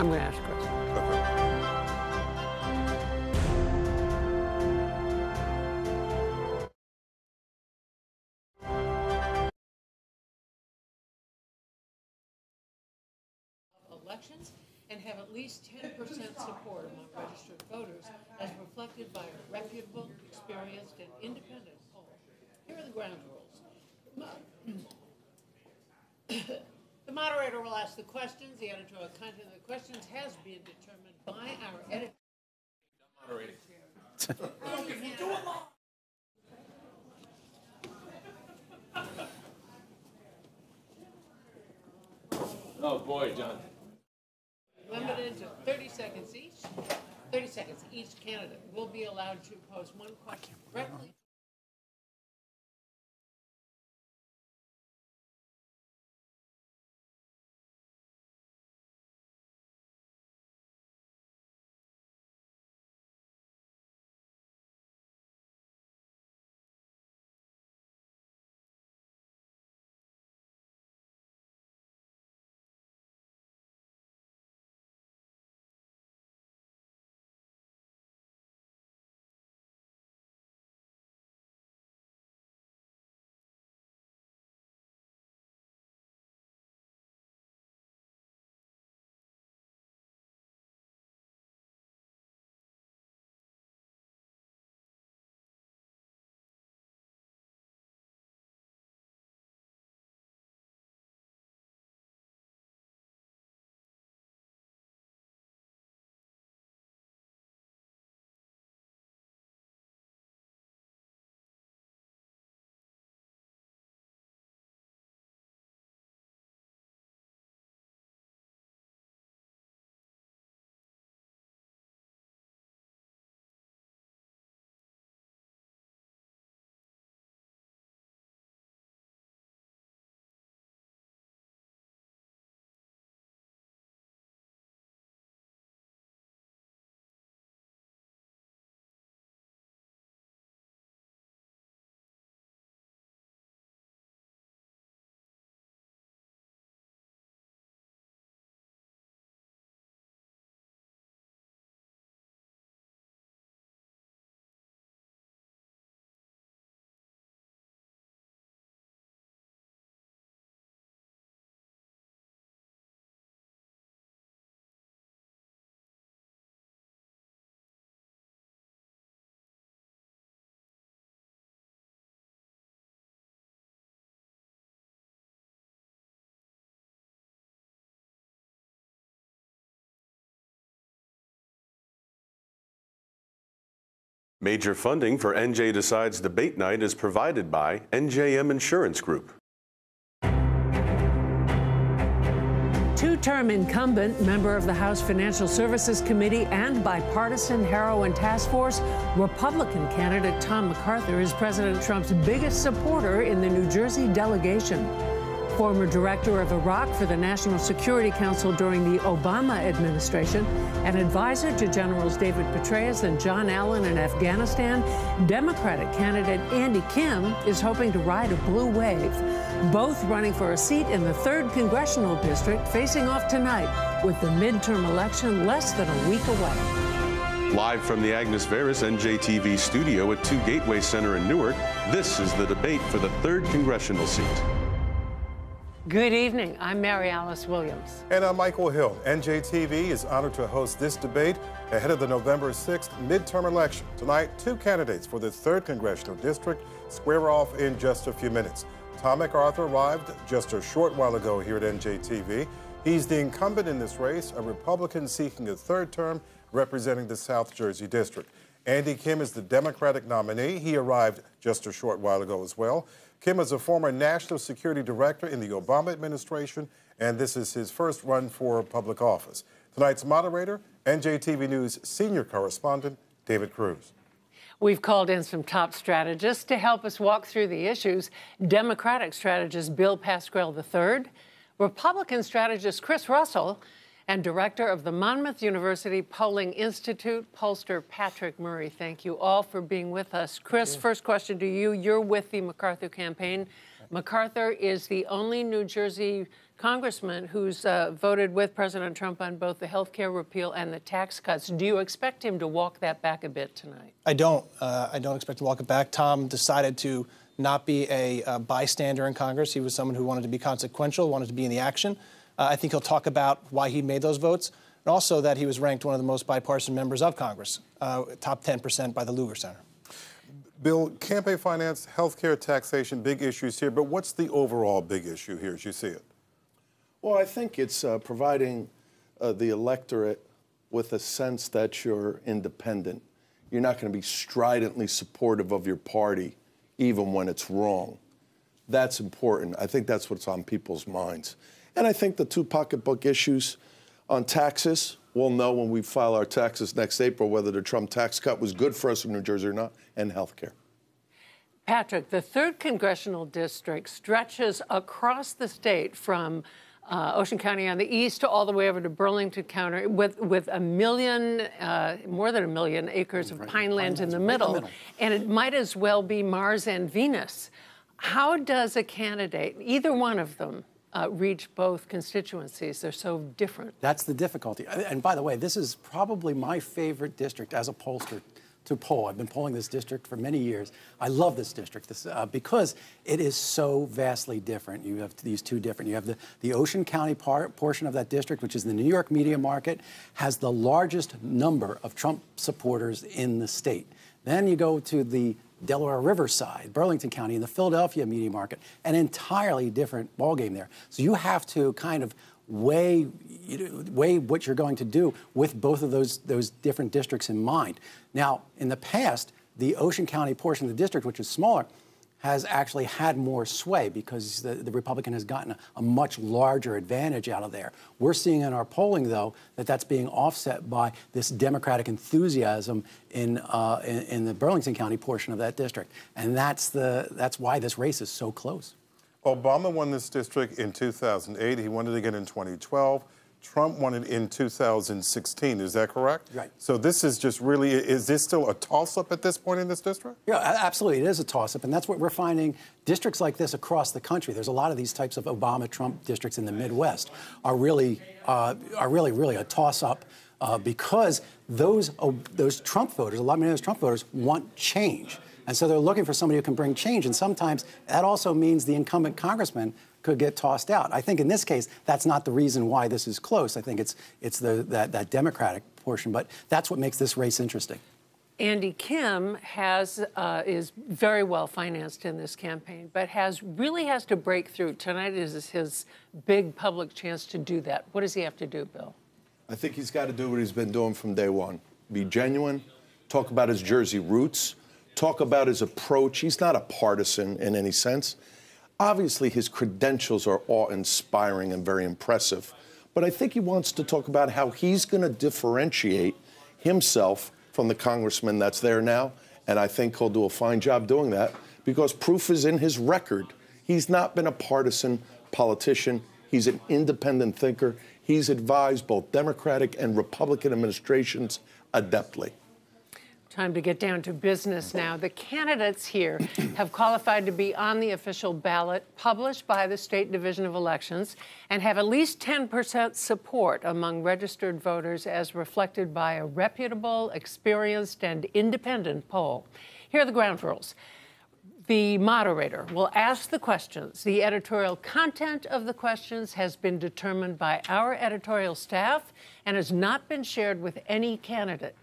I'm going to ask Chris. elections and have at least 10% support among registered voters as reflected by a reputable, experienced, and independent poll. Here are the ground rules. The moderator will ask the questions. The editorial content of the questions has been determined by our editor. Oh, boy, John. limited to 30 seconds each. 30 seconds. Each candidate will be allowed to pose one question directly. Major funding for NJ Decides Debate Night is provided by NJM Insurance Group. Two-term incumbent, member of the House Financial Services Committee and bipartisan Heroin Task Force, Republican candidate Tom MacArthur is President Trump's biggest supporter in the New Jersey delegation. Former director of Iraq for the National Security Council during the Obama administration, and advisor to Generals David Petraeus and John Allen in Afghanistan, Democratic candidate Andy Kim is hoping to ride a blue wave. Both running for a seat in the 3rd Congressional District, facing off tonight with the midterm election less than a week away. Live from the Agnes Varis NJTV studio at 2 Gateway Center in Newark, this is the debate for the 3rd Congressional seat. Good evening. I'm Mary Alice Williams. And I'm Michael Hill. NJTV is honored to host this debate ahead of the November 6th midterm election. Tonight, two candidates for the 3rd Congressional District square off in just a few minutes. Tom MacArthur arrived just a short while ago here at NJTV. He's the incumbent in this race, a Republican seeking a third term representing the South Jersey District. Andy Kim is the Democratic nominee. He arrived just a short while ago as well. Kim is a former national security director in the Obama administration, and this is his first run for public office. Tonight's moderator, NJTV News senior correspondent, David Cruz. We've called in some top strategists to help us walk through the issues. Democratic strategist Bill Pascrell III, Republican strategist Chris Russell, and director of the Monmouth University Polling Institute, pollster Patrick Murray. Thank you all for being with us. Chris, first question to you. You're with the MacArthur campaign. MacArthur is the only New Jersey congressman who's uh, voted with President Trump on both the health care repeal and the tax cuts. Do you expect him to walk that back a bit tonight? I don't. Uh, I don't expect to walk it back. Tom decided to not be a, a, bystander in Congress. He was someone who wanted to be consequential, wanted to be in the action. Uh, I think he'll talk about why he made those votes, and also that he was ranked one of the most bipartisan members of Congress, uh, top 10% by the Lugar Center. Bill, campaign finance, health care, taxation, big issues here, but what's the overall big issue here as you see it? Well, I think it's uh, providing uh, the electorate with a sense that you're independent. You're not going to be stridently supportive of your party, even when it's wrong. That's important. I think that's what's on people's minds. And I think the two pocketbook issues on taxes, we'll know when we file our taxes next April whether the Trump tax cut was good for us in New Jersey or not, and health care. Patrick, the third congressional district stretches across the state from uh, Ocean County on the east to all the way over to Burlington County with, with a million, uh, more than a million acres of right. pine lands in the, middle, in the middle. And it might as well be Mars and Venus. How does a candidate, either one of them, uh, reach both constituencies? They're so different. That's the difficulty. And by the way, this is probably my favorite district as a pollster to poll. I've been polling this district for many years. I love this district this, uh, because it is so vastly different. You have these two different. You have the, the Ocean County part, portion of that district, which is the New York media market, has the largest number of Trump supporters in the state. Then you go to the Delaware Riverside, Burlington County, and the Philadelphia media market, an entirely different ballgame there. So you have to kind of weigh, weigh what you're going to do with both of those, those different districts in mind. Now, in the past, the Ocean County portion of the district, which is smaller, has actually had more sway because the, the Republican has gotten a, a, much larger advantage out of there. We're seeing in our polling, though, that that's being offset by this Democratic enthusiasm in, uh, in, in the Burlington County portion of that district, and that's the that's why this race is so close. Obama won this district in 2008. He won it again in 2012. Trump won it in 2016. Is that correct? Right. So this is just really, is this still a toss up at this point in this district? Yeah, absolutely. It is a toss up. And that's what we're finding districts like this across the country. There's a lot of these types of Obama Trump districts in the Midwest are really, uh, are really, really a toss up. Uh, because those, uh, those Trump voters, a lot of those Trump voters want change. And so they're looking for somebody who can bring change. And sometimes that also means the incumbent congressman could get tossed out. I think in this case, that's not the reason why this is close. I think it's, it's the, that, that Democratic portion. But that's what makes this race interesting. Andy Kim has uh, is very well financed in this campaign, but has really has to break through. Tonight is his big public chance to do that. What does he have to do, Bill? I think he's got to do what he's been doing from day one: be genuine, talk about his Jersey roots, talk about his approach. He's not a partisan in any sense. Obviously, his credentials are awe inspiring and very impressive. But I think he wants to talk about how he's going to differentiate himself from the congressman that's there now. And I think he'll do a fine job doing that because proof is in his record. He's not been a partisan politician, he's an independent thinker. He's advised both Democratic and Republican administrations adeptly. Time to get down to business now. The candidates here have qualified to be on the official ballot published by the State Division of Elections and have at least 10% support among registered voters as reflected by a reputable, experienced, and independent poll. Here are the ground rules. The moderator will ask the questions. The editorial content of the questions has been determined by our editorial staff and has not been shared with any candidate.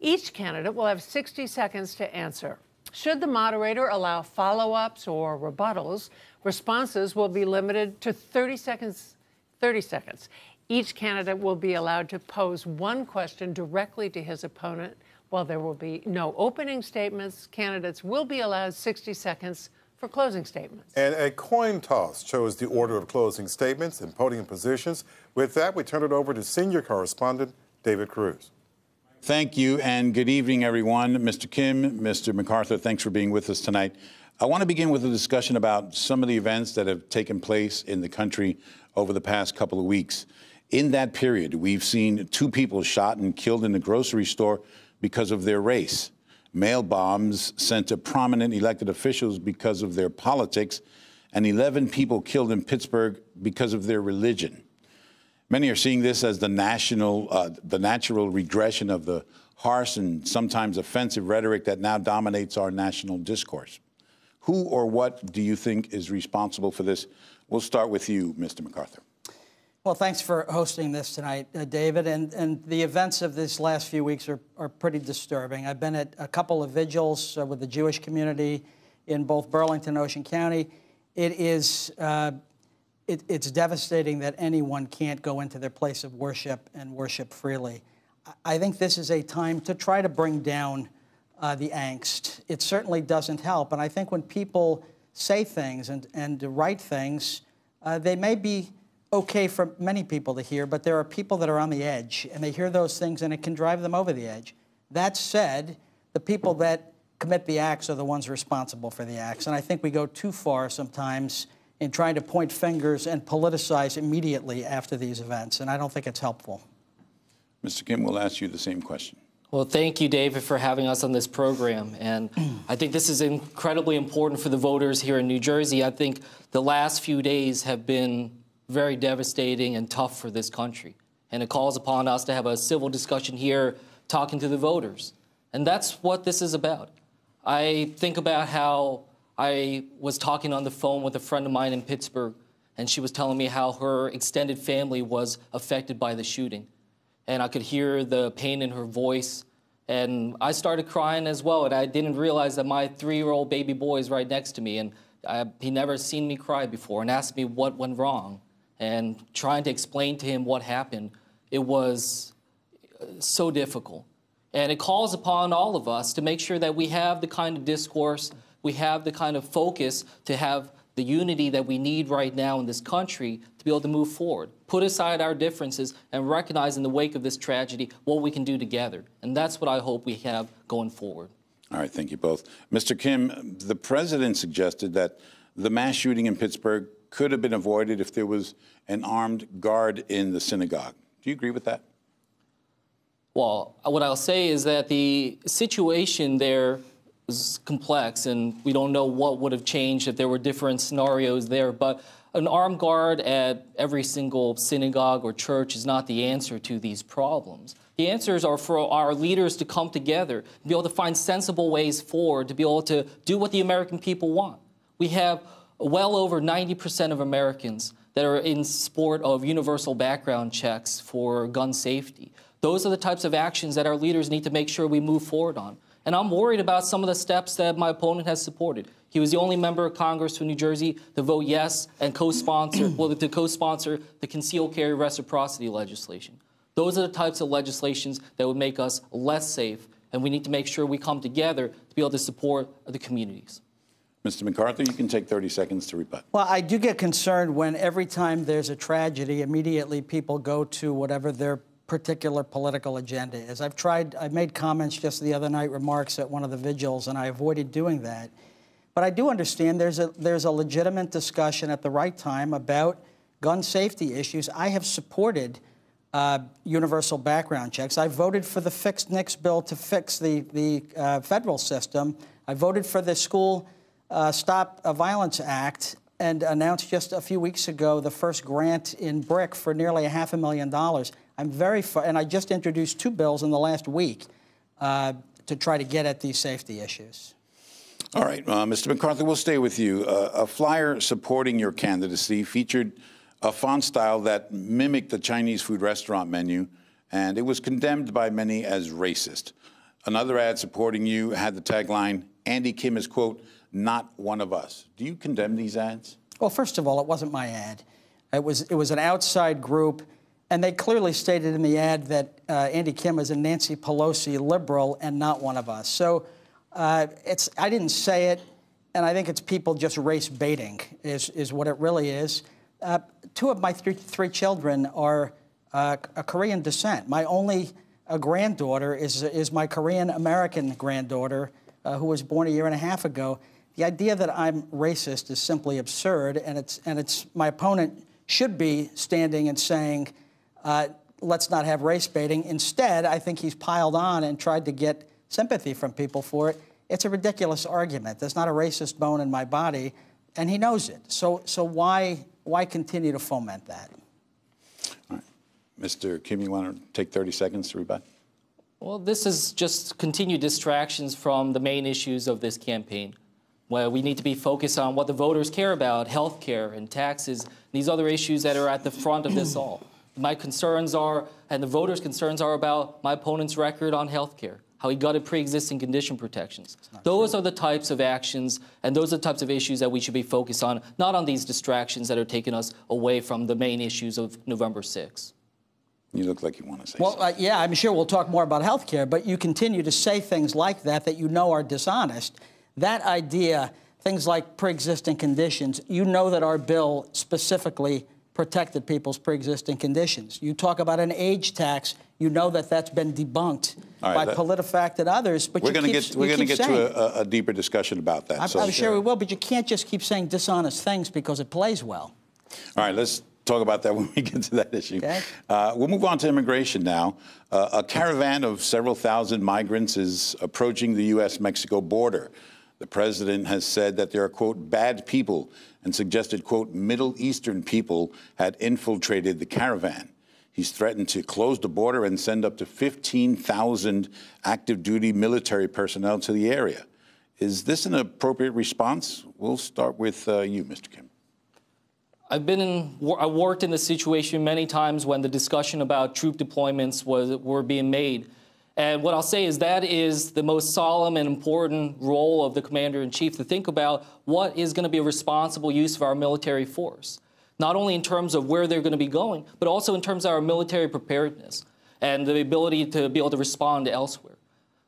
Each candidate will have 60 seconds to answer. Should the moderator allow follow ups or rebuttals, responses will be limited to 30 seconds. 30 seconds. Each candidate will be allowed to pose one question directly to his opponent. While there will be no opening statements, candidates will be allowed 60 seconds for closing statements. And a coin toss chose the order of closing statements and podium positions. With that, we turn it over to senior correspondent David Cruz. Thank you, and good evening, everyone. Mr. Kim, Mr. MacArthur, thanks for being with us tonight. I want to begin with a discussion about some of the events that have taken place in the country over the past couple of weeks. In that period, we've seen two people shot and killed in a grocery store because of their race, mail bombs sent to prominent elected officials because of their politics, and 11 people killed in Pittsburgh because of their religion. Many are seeing this as the national, uh, the natural regression of the harsh and sometimes offensive rhetoric that now dominates our national discourse. Who or what do you think is responsible for this? We'll start with you, Mr. MacArthur. Well, thanks for hosting this tonight, uh, David. And, and the events of these last few weeks are, are pretty disturbing. I've been at a couple of vigils uh, with the Jewish community in both Burlington and Ocean County. It is uh, it, it's devastating that anyone can't go into their place of worship and worship freely. I think this is a time to try to bring down uh, the angst. It certainly doesn't help. And I think when people say things and, and write things, uh, they may be okay for many people to hear, but there are people that are on the edge and they hear those things and it can drive them over the edge. That said, the people that commit the acts are the ones responsible for the acts. And I think we go too far sometimes in trying to point fingers and politicize immediately after these events. And I don't think it's helpful. Mr. Kim, we'll ask you the same question. Well, thank you, David, for having us on this program. And I think this is incredibly important for the voters here in New Jersey. I think the last few days have been very devastating and tough for this country. And it calls upon us to have a civil discussion here talking to the voters. And that's what this is about. I think about how I was talking on the phone with a friend of mine in Pittsburgh, and she was telling me how her extended family was affected by the shooting. And I could hear the pain in her voice. And I started crying as well. And I didn't realize that my three year old baby boy is right next to me. And I, he never seen me cry before and asked me what went wrong and trying to explain to him what happened, it was uh, so difficult. And it calls upon all of us to make sure that we have the kind of discourse, we have the kind of focus to have the unity that we need right now in this country to be able to move forward. Put aside our differences and recognize in the wake of this tragedy what we can do together. And that's what I hope we have going forward. All right, thank you both. Mr. Kim, the president suggested that the mass shooting in Pittsburgh could have been avoided if there was an armed guard in the synagogue. Do you agree with that? Well, what I'll say is that the situation there is complex, and we don't know what would have changed if there were different scenarios there. But an armed guard at every single synagogue or church is not the answer to these problems. The answers are for our leaders to come together, to be able to find sensible ways forward, to be able to do what the American people want. We have well over 90% of Americans that are in support of universal background checks for gun safety. Those are the types of actions that our leaders need to make sure we move forward on. And I'm worried about some of the steps that my opponent has supported. He was the only member of Congress from New Jersey to vote yes and co-sponsor, well, to co-sponsor the concealed carry reciprocity legislation. Those are the types of legislations that would make us less safe, and we need to make sure we come together to be able to support the communities. Mr. MacArthur, you can take 30 seconds to rebut. Well, I do get concerned when every time there's a tragedy, immediately people go to whatever their particular political agenda is. I've tried, I made comments just the other night, remarks at one of the vigils, and I avoided doing that. But I do understand there's a, there's a legitimate discussion at the right time about gun safety issues. I have supported uh, universal background checks. I voted for the Fix NICS bill to fix the, the uh, federal system. I voted for the school uh, Stop Violence Act and announced just a few weeks ago the first grant in Brick for nearly a half a million dollars. I'm very, and I just introduced two bills in the last week uh, to try to get at these safety issues. All right, uh, Mr. McCarthy, we'll stay with you. Uh, a flyer supporting your candidacy featured a font style that mimicked the Chinese food restaurant menu, and it was condemned by many as racist. Another ad supporting you had the tagline, Andy Kim is, quote, not one of us. Do you condemn these ads? Well, first of all, it wasn't my ad. It was, it was an outside group, and they clearly stated in the ad that uh, Andy Kim is a Nancy Pelosi liberal and not one of us. So uh, it's, I didn't say it, and I think it's people just race baiting is, is what it really is. Uh, two of my three, three children are uh, Korean descent. My only uh, granddaughter is, is my Korean American granddaughter, uh, who was born a year and a half ago. The idea that I'm racist is simply absurd, and it's, and it's my opponent should be standing and saying, uh, let's not have race baiting. Instead, I think he's piled on and tried to get sympathy from people for it. It's a ridiculous argument. There's not a racist bone in my body. and he knows it. So, so why, why continue to foment that? Mr. Kim, you want to take 30 seconds to rebut? Well, this is just continued distractions from the main issues of this campaign, where we need to be focused on what the voters care about, health care and taxes, these other issues that are at the front of this all. My concerns are, and the voters' concerns are about my opponent's record on health care, how he gutted pre-existing condition protections. Those true. are the types of actions and those are the types of issues that we should be focused on, not on these distractions that are taking us away from the main issues of November 6th. You look like you want to say something. well, uh, yeah, I'm sure we'll talk more about health care, but you continue to say things like that that you know are dishonest. That idea, things like pre-existing conditions, you know that our bill specifically protected people's pre-existing conditions. You talk about an age tax, you know that that's been debunked right, by that, PolitiFact and others. But we're going to get we're going to get to a, a, deeper discussion about that. I'm, so. I'm sure we will, but you can't just keep saying dishonest things because it plays well. All right, let's talk about that when we get to that issue. Okay. Uh, we'll move on to immigration now. Uh, a caravan of several thousand migrants is approaching the U.S.-Mexico border. The president has said that there are, quote, bad people and suggested, quote, Middle Eastern people had infiltrated the caravan. He's threatened to close the border and send up to 15,000 active duty military personnel to the area. Is this an appropriate response? We'll start with uh, you, Mr. Kim. I've been in, I worked in this situation many times when the discussion about troop deployments was, were being made. And what I'll say is that is the most solemn and important role of the commander in chief to think about what is going to be a responsible use of our military force, not only in terms of where they're going to be going, but also in terms of our military preparedness and the ability to be able to respond elsewhere.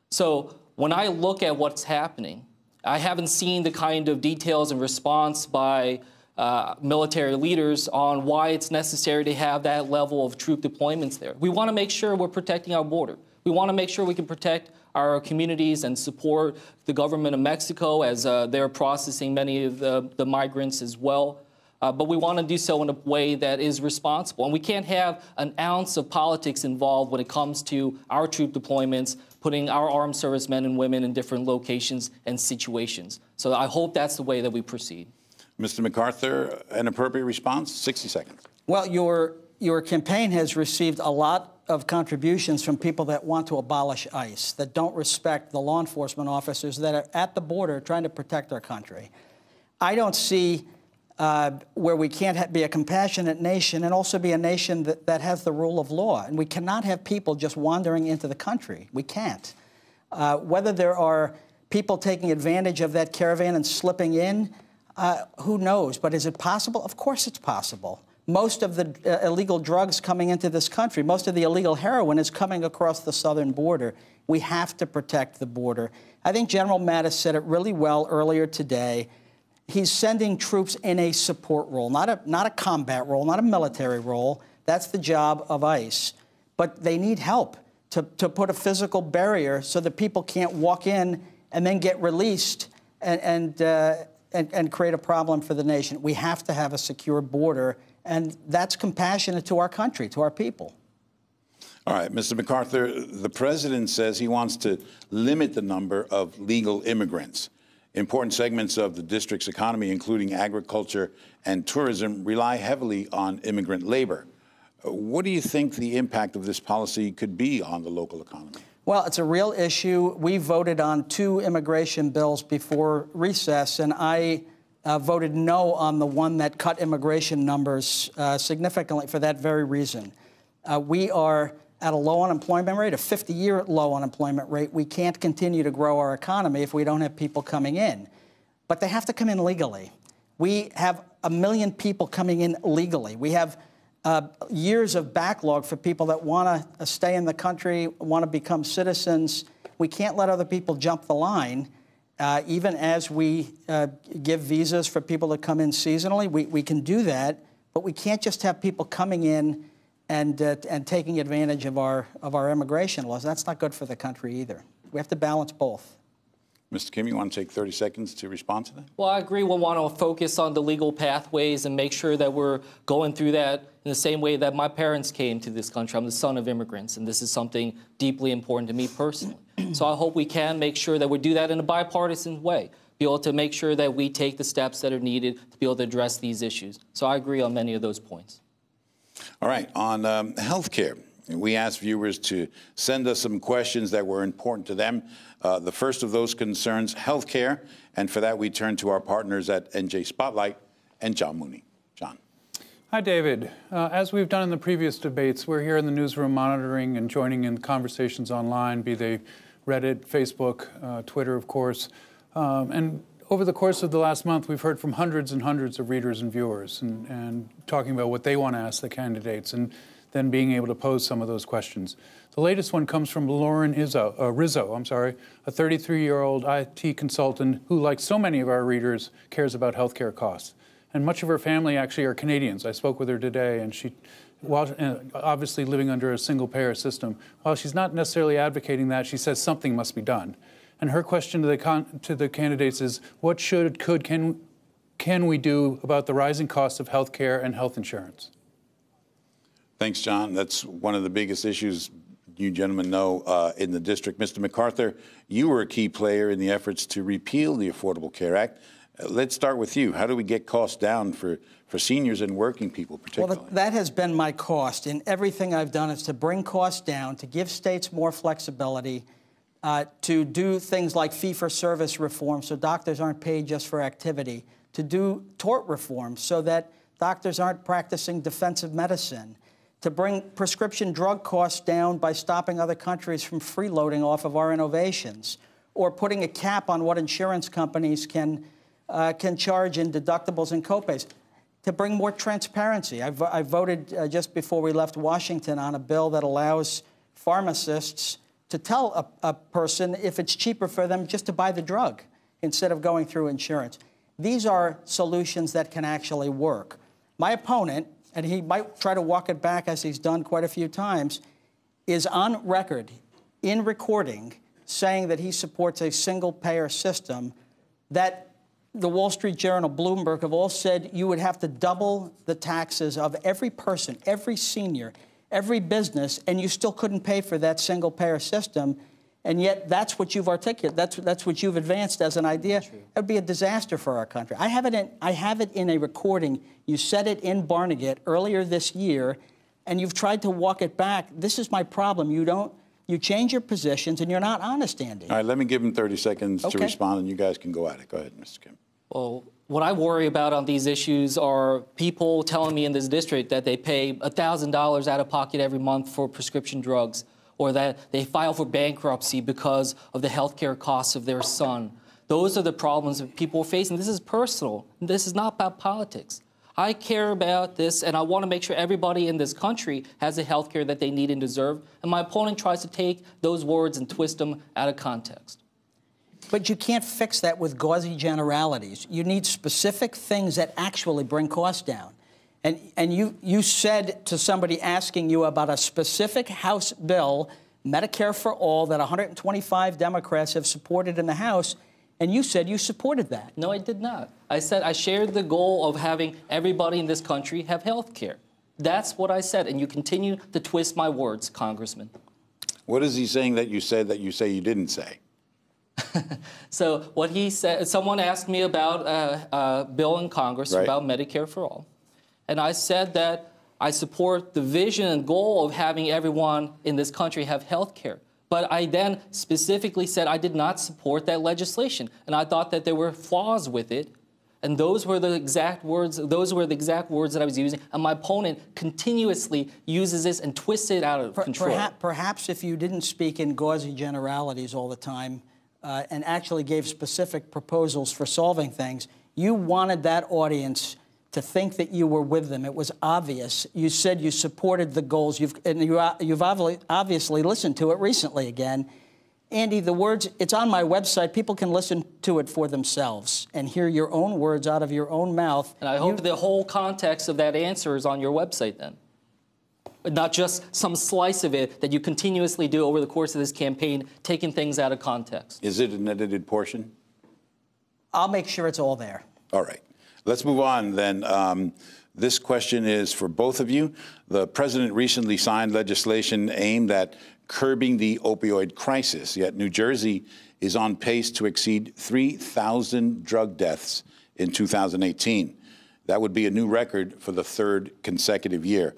So when I look at what's happening, I haven't seen the kind of details and response by uh, military leaders on why it's necessary to have that level of troop deployments there. We want to make sure we're protecting our border. We want to make sure we can protect our communities and support the government of Mexico as uh, they're processing many of the, the migrants as well. Uh, but we want to do so in a way that is responsible. And we can't have an ounce of politics involved when it comes to our troop deployments, putting our armed servicemen and women in different locations and situations. So I hope that's the way that we proceed. Mr. MacArthur, an appropriate response? 60 seconds. Well, your, your campaign has received a lot of contributions from people that want to abolish ICE, that don't respect the law enforcement officers that are at the border trying to protect our country. I don't see uh, where we can't be a compassionate nation and also be a nation that, that has the rule of law. And we cannot have people just wandering into the country. We can't. Uh, whether there are people taking advantage of that caravan and slipping in, uh, who knows? But is it possible? Of course it's possible most of the uh, illegal drugs coming into this country, most of the illegal heroin is coming across the southern border. We have to protect the border. I think General Mattis said it really well earlier today. He's sending troops in a support role, not a, not a combat role, not a military role. That's the job of ICE. But they need help to, to put a physical barrier so that people can't walk in and then get released and, and, uh, and, and create a problem for the nation. We have to have a secure border and that's compassionate to our country, to our people. All right, Mr. MacArthur, the president says he wants to limit the number of legal immigrants. Important segments of the district's economy, including agriculture and tourism, rely heavily on immigrant labor. What do you think the impact of this policy could be on the local economy? Well, it's a real issue. We voted on two immigration bills before recess, and I uh, voted no on the one that cut immigration numbers uh, significantly for that very reason. Uh, we are at a low unemployment rate, a 50 year low unemployment rate. We can't continue to grow our economy if we don't have people coming in. But they have to come in legally. We have a million people coming in legally. We have uh, years of backlog for people that want to stay in the country, want to become citizens. We can't let other people jump the line. Uh, even as we uh, give visas for people to come in seasonally, we, we can do that, but we can't just have people coming in and, uh, and taking advantage of our, of our immigration laws. That's not good for the country either. We have to balance both. Mr. Kim, you want to take 30 seconds to respond to that? Well, I agree. We'll want to focus on the legal pathways and make sure that we're going through that in the same way that my parents came to this country. I'm the son of immigrants, and this is something deeply important to me personally. So I hope we can make sure that we do that in a bipartisan way be able to make sure that we take the steps that are needed to be able to address these issues. So I agree on many of those points. All right, on um, health care, we asked viewers to send us some questions that were important to them. Uh, the first of those concerns health care, and for that we turn to our partners at NJ Spotlight and John Mooney. Hi, David. Uh, as we've done in the previous debates, we're here in the newsroom monitoring and joining in conversations online, be they Reddit, Facebook, uh, Twitter, of course. Um, and over the course of the last month, we've heard from hundreds and hundreds of readers and viewers and, and talking about what they want to ask the candidates and then being able to pose some of those questions. The latest one comes from Lauren Izzo, uh, Rizzo, I'm sorry, a 33-year-old IT consultant who, like so many of our readers, cares about healthcare costs. And much of her family actually are Canadians. I spoke with her today, and she, while uh, obviously living under a single-payer system, while she's not necessarily advocating that, she says something must be done. And her question to the, con- to the candidates is, what should, could, can, can we do about the rising costs of health care and health insurance? Thanks, John. That's one of the biggest issues you gentlemen know uh, in the district. Mr. MacArthur, you were a key player in the efforts to repeal the Affordable Care Act. Let's start with you. How do we get costs down for, for seniors and working people, particularly? Well, that has been my cost. In everything I've done is to bring costs down, to give states more flexibility, uh, to do things like fee-for-service reform so doctors aren't paid just for activity, to do tort reform so that doctors aren't practicing defensive medicine, to bring prescription drug costs down by stopping other countries from freeloading off of our innovations, or putting a cap on what insurance companies can, uh, can charge in deductibles and copays to bring more transparency. I, I voted uh, just before we left Washington on a bill that allows pharmacists to tell a, a person if it's cheaper for them just to buy the drug instead of going through insurance. These are solutions that can actually work. My opponent, and he might try to walk it back as he's done quite a few times, is on record in recording saying that he supports a single payer system that the Wall Street Journal, Bloomberg have all said you would have to double the taxes of every person, every senior, every business, and you still couldn't pay for that single payer system. And yet, that's what you've articulated. That's, that's what you've advanced as an idea. It would be a disaster for our country. I have, it in, I have it in a recording. You said it in Barnegat earlier this year, and you've tried to walk it back. This is my problem. You don't. You change your positions, and you're not honest, Andy. All right, let me give him 30 seconds okay. to respond, and you guys can go at it. Go ahead, Mr. Kim. Well, what I worry about on these issues are people telling me in this district that they pay $1,000 out of pocket every month for prescription drugs or that they file for bankruptcy because of the health care costs of their son. Those are the problems that people are facing. This is personal. This is not about politics. I care about this, and I want to make sure everybody in this country has the health care that they need and deserve. And my opponent tries to take those words and twist them out of context. But you can't fix that with gauzy generalities. You need specific things that actually bring costs down. And, and you, you said to somebody asking you about a specific House bill, Medicare for All, that 125 Democrats have supported in the House, and you said you supported that. No, I did not. I said I shared the goal of having everybody in this country have health care. That's what I said, and you continue to twist my words, Congressman. What is he saying that you said that you say you didn't say? so what he said, someone asked me about a, a bill in Congress right. about Medicare for all, and I said that I support the vision and goal of having everyone in this country have health care. But I then specifically said I did not support that legislation, and I thought that there were flaws with it. And those were the exact words. Those were the exact words that I was using. And my opponent continuously uses this and twists it out of per control. Perhaps, perhaps if you didn't speak in gauzy generalities all the time, uh, and actually gave specific proposals for solving things, you wanted that audience to think that you were with them. It was obvious. You said you supported the goals, you've, and you, uh, you've obviously listened to it recently again. Andy, the words, it's on my website. People can listen to it for themselves and hear your own words out of your own mouth. And I hope you, the whole context of that answer is on your website then not just some slice of it that you continuously do over the course of this campaign, taking things out of context. Is it an edited portion? I'll make sure it's all there. All right. Let's move on then. Um, this question is for both of you. The president recently signed legislation aimed at curbing the opioid crisis, yet New Jersey is on pace to exceed 3,000 drug deaths in 2018. That would be a new record for the third consecutive year.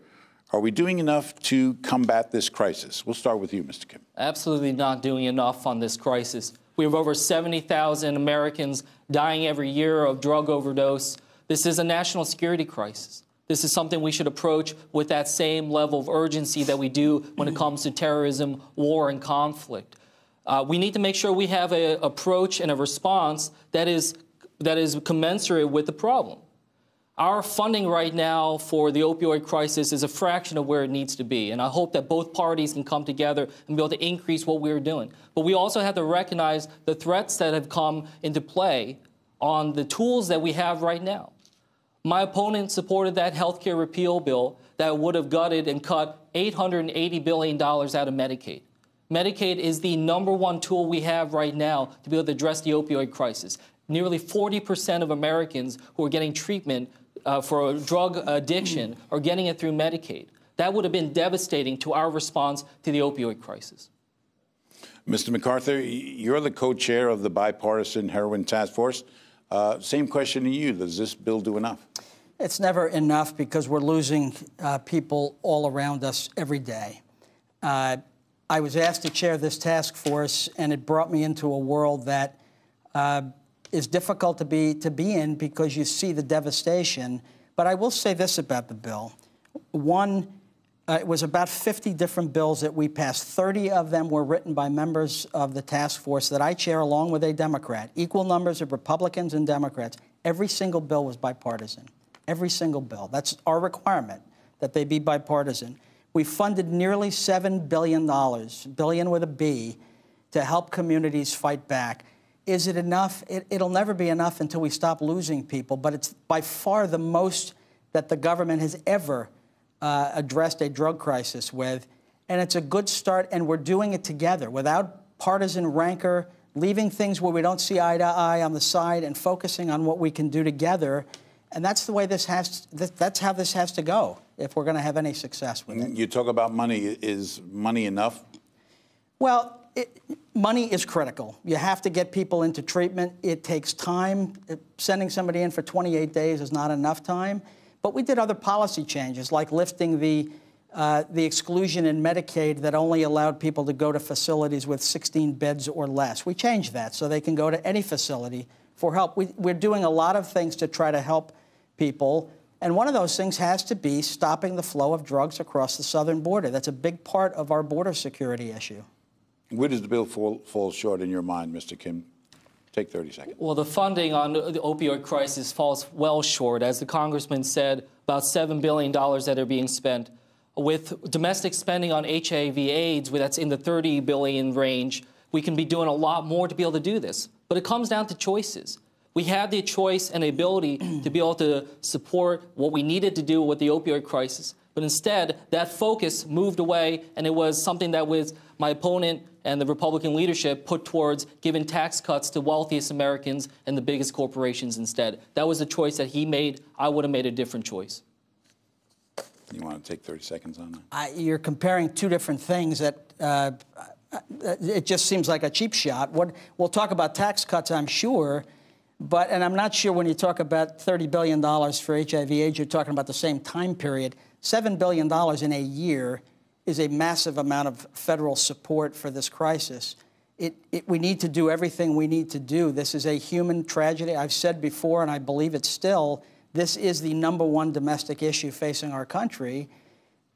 Are we doing enough to combat this crisis? We'll start with you, Mr. Kim. Absolutely not doing enough on this crisis. We have over 70,000 Americans dying every year of drug overdose. This is a national security crisis. This is something we should approach with that same level of urgency that we do when it comes to terrorism, war, and conflict. Uh, we need to make sure we have an approach and a response that is, that is commensurate with the problem. Our funding right now for the opioid crisis is a fraction of where it needs to be. And I hope that both parties can come together and be able to increase what we're doing. But we also have to recognize the threats that have come into play on the tools that we have right now. My opponent supported that health care repeal bill that would have gutted and cut $880 billion out of Medicaid. Medicaid is the number one tool we have right now to be able to address the opioid crisis. Nearly 40% of Americans who are getting treatment uh, for drug addiction or getting it through Medicaid. That would have been devastating to our response to the opioid crisis. Mr. MacArthur, you're the co chair of the bipartisan heroin task force. Uh, same question to you. Does this bill do enough? It's never enough because we're losing uh, people all around us every day. Uh, I was asked to chair this task force, and it brought me into a world that uh, is difficult to be to be in because you see the devastation. But I will say this about the bill: one, uh, it was about 50 different bills that we passed. 30 of them were written by members of the task force that I chair, along with a Democrat. Equal numbers of Republicans and Democrats. Every single bill was bipartisan. Every single bill. That's our requirement that they be bipartisan. We funded nearly $7 billion, billion with a B, to help communities fight back. Is it enough? It, it'll never be enough until we stop losing people, but it's by far the most that the government has ever uh, addressed a drug crisis with. And it's a good start, and we're doing it together without partisan rancor, leaving things where we don't see eye to eye on the side and focusing on what we can do together. And that's the way this has, that's how this has to go if we're going to have any success with it. You talk about money. Is money enough? Well, it, money is critical. You have to get people into treatment. It takes time. Sending somebody in for 28 days is not enough time. But we did other policy changes, like lifting the, uh, the exclusion in Medicaid that only allowed people to go to facilities with 16 beds or less. We changed that so they can go to any facility for help. We, we're doing a lot of things to try to help people. And one of those things has to be stopping the flow of drugs across the southern border. That's a big part of our border security issue. Where does the bill fall, fall short in your mind, Mr. Kim? Take 30 seconds. Well, the funding on the opioid crisis falls well short. As the congressman said, about $7 billion that are being spent. With domestic spending on HIV AIDS, that's in the 30 billion range, we can be doing a lot more to be able to do this. But it comes down to choices. We had the choice and the ability to be able to support what we needed to do with the opioid crisis. But instead, that focus moved away, and it was something that was my opponent and the Republican leadership put towards giving tax cuts to wealthiest Americans and the biggest corporations instead. That was a choice that he made. I would have made a different choice. You want to take 30 seconds on that? I, you're comparing two different things that uh, it just seems like a cheap shot. What, we'll talk about tax cuts, I'm sure, but, and I'm not sure when you talk about $30 billion for HIV AIDS, you're talking about the same time period. $7 billion in a year is a massive amount of federal support for this crisis. It, it, we need to do everything we need to do. This is a human tragedy. I've said before, and I believe it still, this is the number one domestic issue facing our country.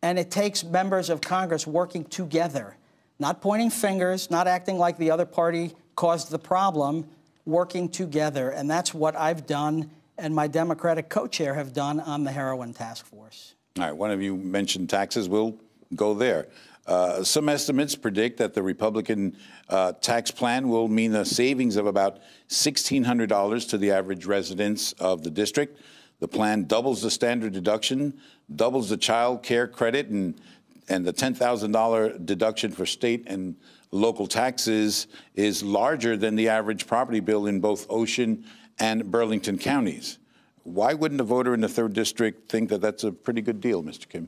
And it takes members of Congress working together, not pointing fingers, not acting like the other party caused the problem, working together. And that's what I've done and my Democratic co chair have done on the heroin task force. All right, one of you mentioned taxes. We'll go there. Uh, some estimates predict that the Republican uh, tax plan will mean a savings of about $1,600 to the average residents of the district. The plan doubles the standard deduction, doubles the child care credit, and, and the $10,000 deduction for state and local taxes is larger than the average property bill in both Ocean and Burlington counties. Why wouldn't a voter in the third district think that that's a pretty good deal, Mr. Kim?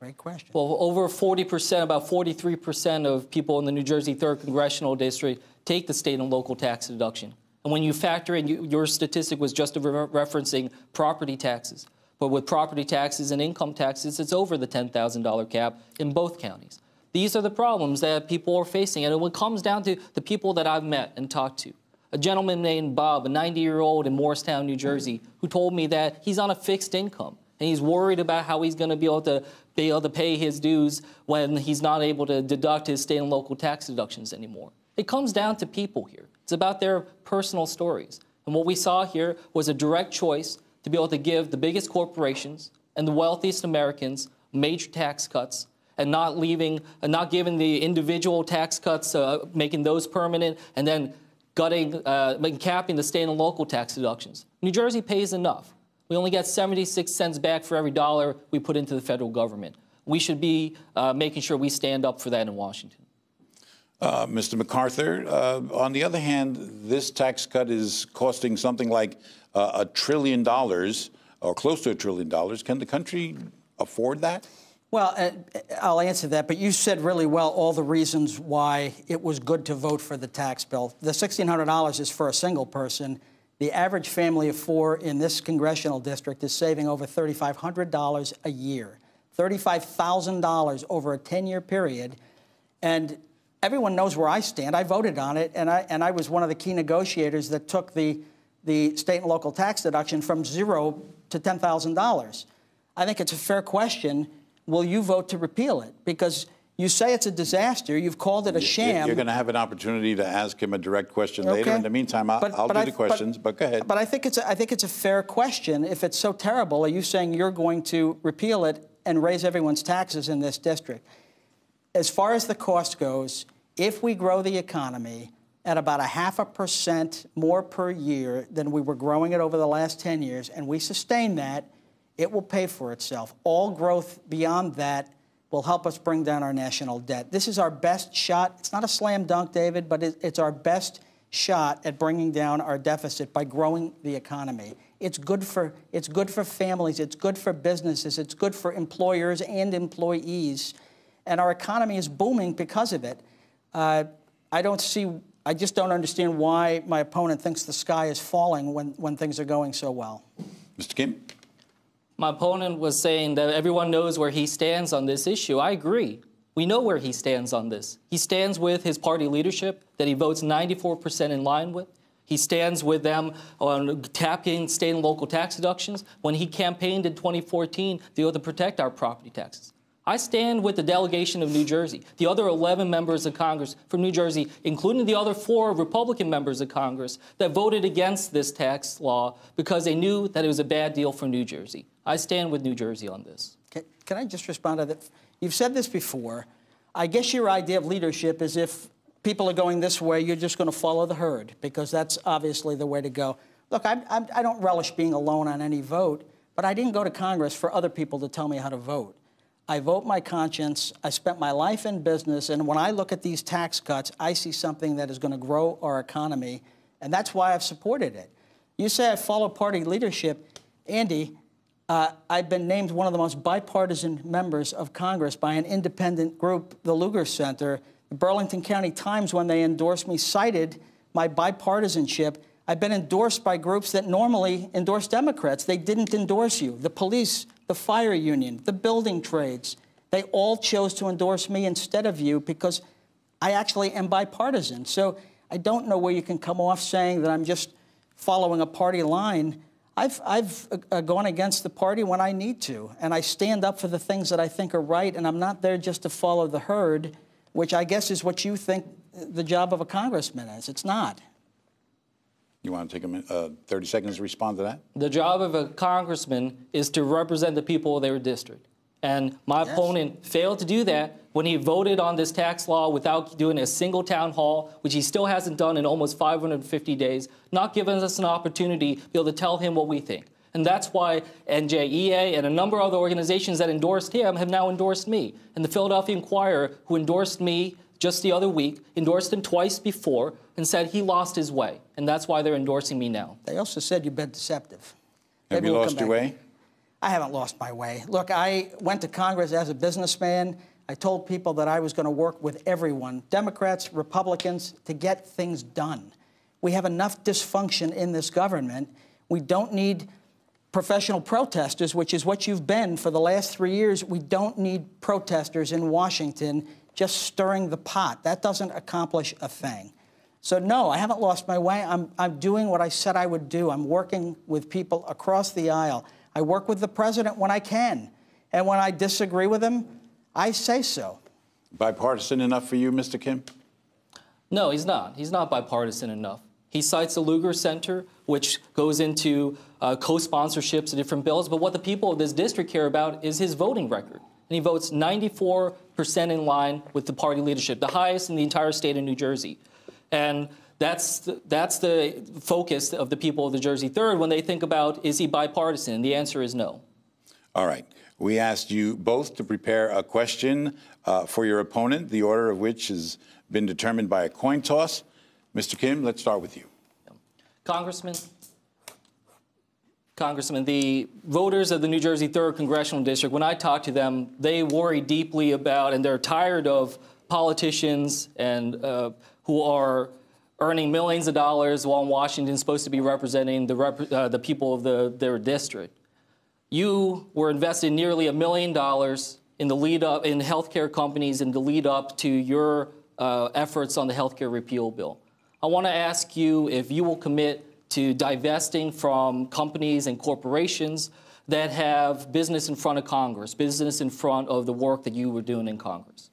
Great question. Well, over 40%, about 43% of people in the New Jersey 3rd Congressional District take the state and local tax deduction. And when you factor in, you, your statistic was just re referencing property taxes. But with property taxes and income taxes, it's over the $10,000 cap in both counties. These are the problems that people are facing. And it comes down to the people that I've met and talked to. A gentleman named Bob, a 90 year old in Moorestown, New Jersey, who told me that he's on a fixed income and he's worried about how he's going to be able to be able to pay his dues when he's not able to deduct his state and local tax deductions anymore. It comes down to people here. It's about their personal stories. And what we saw here was a direct choice to be able to give the biggest corporations and the wealthiest Americans major tax cuts and not leaving, and not giving the individual tax cuts, uh, making those permanent, and then gutting, uh, capping the state and local tax deductions. New Jersey pays enough. We only get 76 cents back for every dollar we put into the federal government. We should be uh, making sure we stand up for that in Washington. Uh, Mr. MacArthur, uh, on the other hand, this tax cut is costing something like uh, a trillion dollars, or close to a trillion dollars. Can the country afford that? Well, uh, I'll answer that, but you said really well all the reasons why it was good to vote for the tax bill. The $1,600 is for a single person. The average family of four in this congressional district is saving over $3,500 a year, $35,000 over a 10 year period. And everyone knows where I stand. I voted on it, and I, and I was one of the key negotiators that took the, the state and local tax deduction from zero to $10,000. I think it's a fair question. Will you vote to repeal it? Because you say it's a disaster. You've called it a sham. You're going to have an opportunity to ask him a direct question okay. later. In the meantime, I'll, but, I'll but do I, the questions, but, but, go ahead. But I think, it's a, I think it's a fair question. If it's so terrible, are you saying you're going to repeal it and raise everyone's taxes in this district? As far as the cost goes, if we grow the economy at about a half a percent more per year than we were growing it over the last 10 years, and we sustain that, it will pay for itself. All growth beyond that will help us bring down our national debt. This is our best shot. It's not a slam dunk, David, but it's our best shot at bringing down our deficit by growing the economy. It's good for it's good for families, it's good for businesses, it's good for employers and employees. And our economy is booming because of it. Uh, I don't see, I just don't understand why my opponent thinks the sky is falling when, when things are going so well. Mr. Kim? My opponent was saying that everyone knows where he stands on this issue. I agree. We know where he stands on this. He stands with his party leadership that he votes 94% in line with. He stands with them on tapping state and local tax deductions when he campaigned in 2014 the able to protect our property taxes. I stand with the delegation of New Jersey, the other 11 members of Congress from New Jersey, including the other four Republican members of Congress that voted against this tax law because they knew that it was a bad deal for New Jersey. I stand with New Jersey on this. Can, can I just respond to that? You've said this before. I guess your idea of leadership is if people are going this way, you're just going to follow the herd because that's obviously the way to go. Look, I, I, I don't relish being alone on any vote, but I didn't go to Congress for other people to tell me how to vote. I vote my conscience. I spent my life in business. And when I look at these tax cuts, I see something that is going to grow our economy. And that's why I've supported it. You say I follow party leadership. Andy, uh, I've been named one of the most bipartisan members of Congress by an independent group, the Lugar Center. The Burlington County Times, when they endorsed me, cited my bipartisanship. I've been endorsed by groups that normally endorse Democrats. They didn't endorse you. The police the fire union, the building trades, they all chose to endorse me instead of you because I actually am bipartisan. So I don't know where you can come off saying that I'm just following a party line. I've, I've uh, gone against the party when I need to, and I stand up for the things that I think are right, and I'm not there just to follow the herd, which I guess is what you think the job of a congressman is. It's not. You want to take a minute, uh, 30 seconds to respond to that? The job of a congressman is to represent the people of their district. And my yes. opponent failed to do that when he voted on this tax law without doing a single town hall, which he still hasn't done in almost 550 days, not giving us an opportunity to be able to tell him what we think. And that's why NJEA and a number of other organizations that endorsed him have now endorsed me. And the Philadelphia Inquirer, who endorsed me just the other week, endorsed him twice before, and said he lost his way. And that's why they're endorsing me now. They also said you've been deceptive. Have Maybe you lost your way? I haven't lost my way. Look, I went to Congress as a businessman. I told people that I was going to work with everyone, Democrats, Republicans, to get things done. We have enough dysfunction in this government. We don't need professional protesters, which is what you've been for the last three years. We don't need protesters in Washington just stirring the pot. That doesn't accomplish a thing. So, no, I haven't lost my way. I'm, I'm doing what I said I would do. I'm working with people across the aisle. I work with the president when I can. And when I disagree with him, I say so. Bipartisan enough for you, Mr. Kim? No, he's not. He's not bipartisan enough. He cites the Lugar Center, which goes into uh, co sponsorships of different bills. But what the people of this district care about is his voting record. And he votes 94% in line with the party leadership, the highest in the entire state of New Jersey. And that's the, that's the focus of the people of the Jersey Third when they think about is he bipartisan? The answer is no. All right. We asked you both to prepare a question uh, for your opponent, the order of which has been determined by a coin toss. Mr. Kim, let's start with you. Congressman, Congressman, the voters of the New Jersey 3rd Congressional District, when I talk to them, they worry deeply about and they're tired of politicians and uh, who are earning millions of dollars while Washington is supposed to be representing the, rep uh, the people of the, their district. You were investing nearly a million dollars in the lead up in healthcare companies in the lead up to your uh, efforts on the healthcare repeal bill. I want to ask you if you will commit to divesting from companies and corporations that have business in front of Congress, business in front of the work that you were doing in Congress.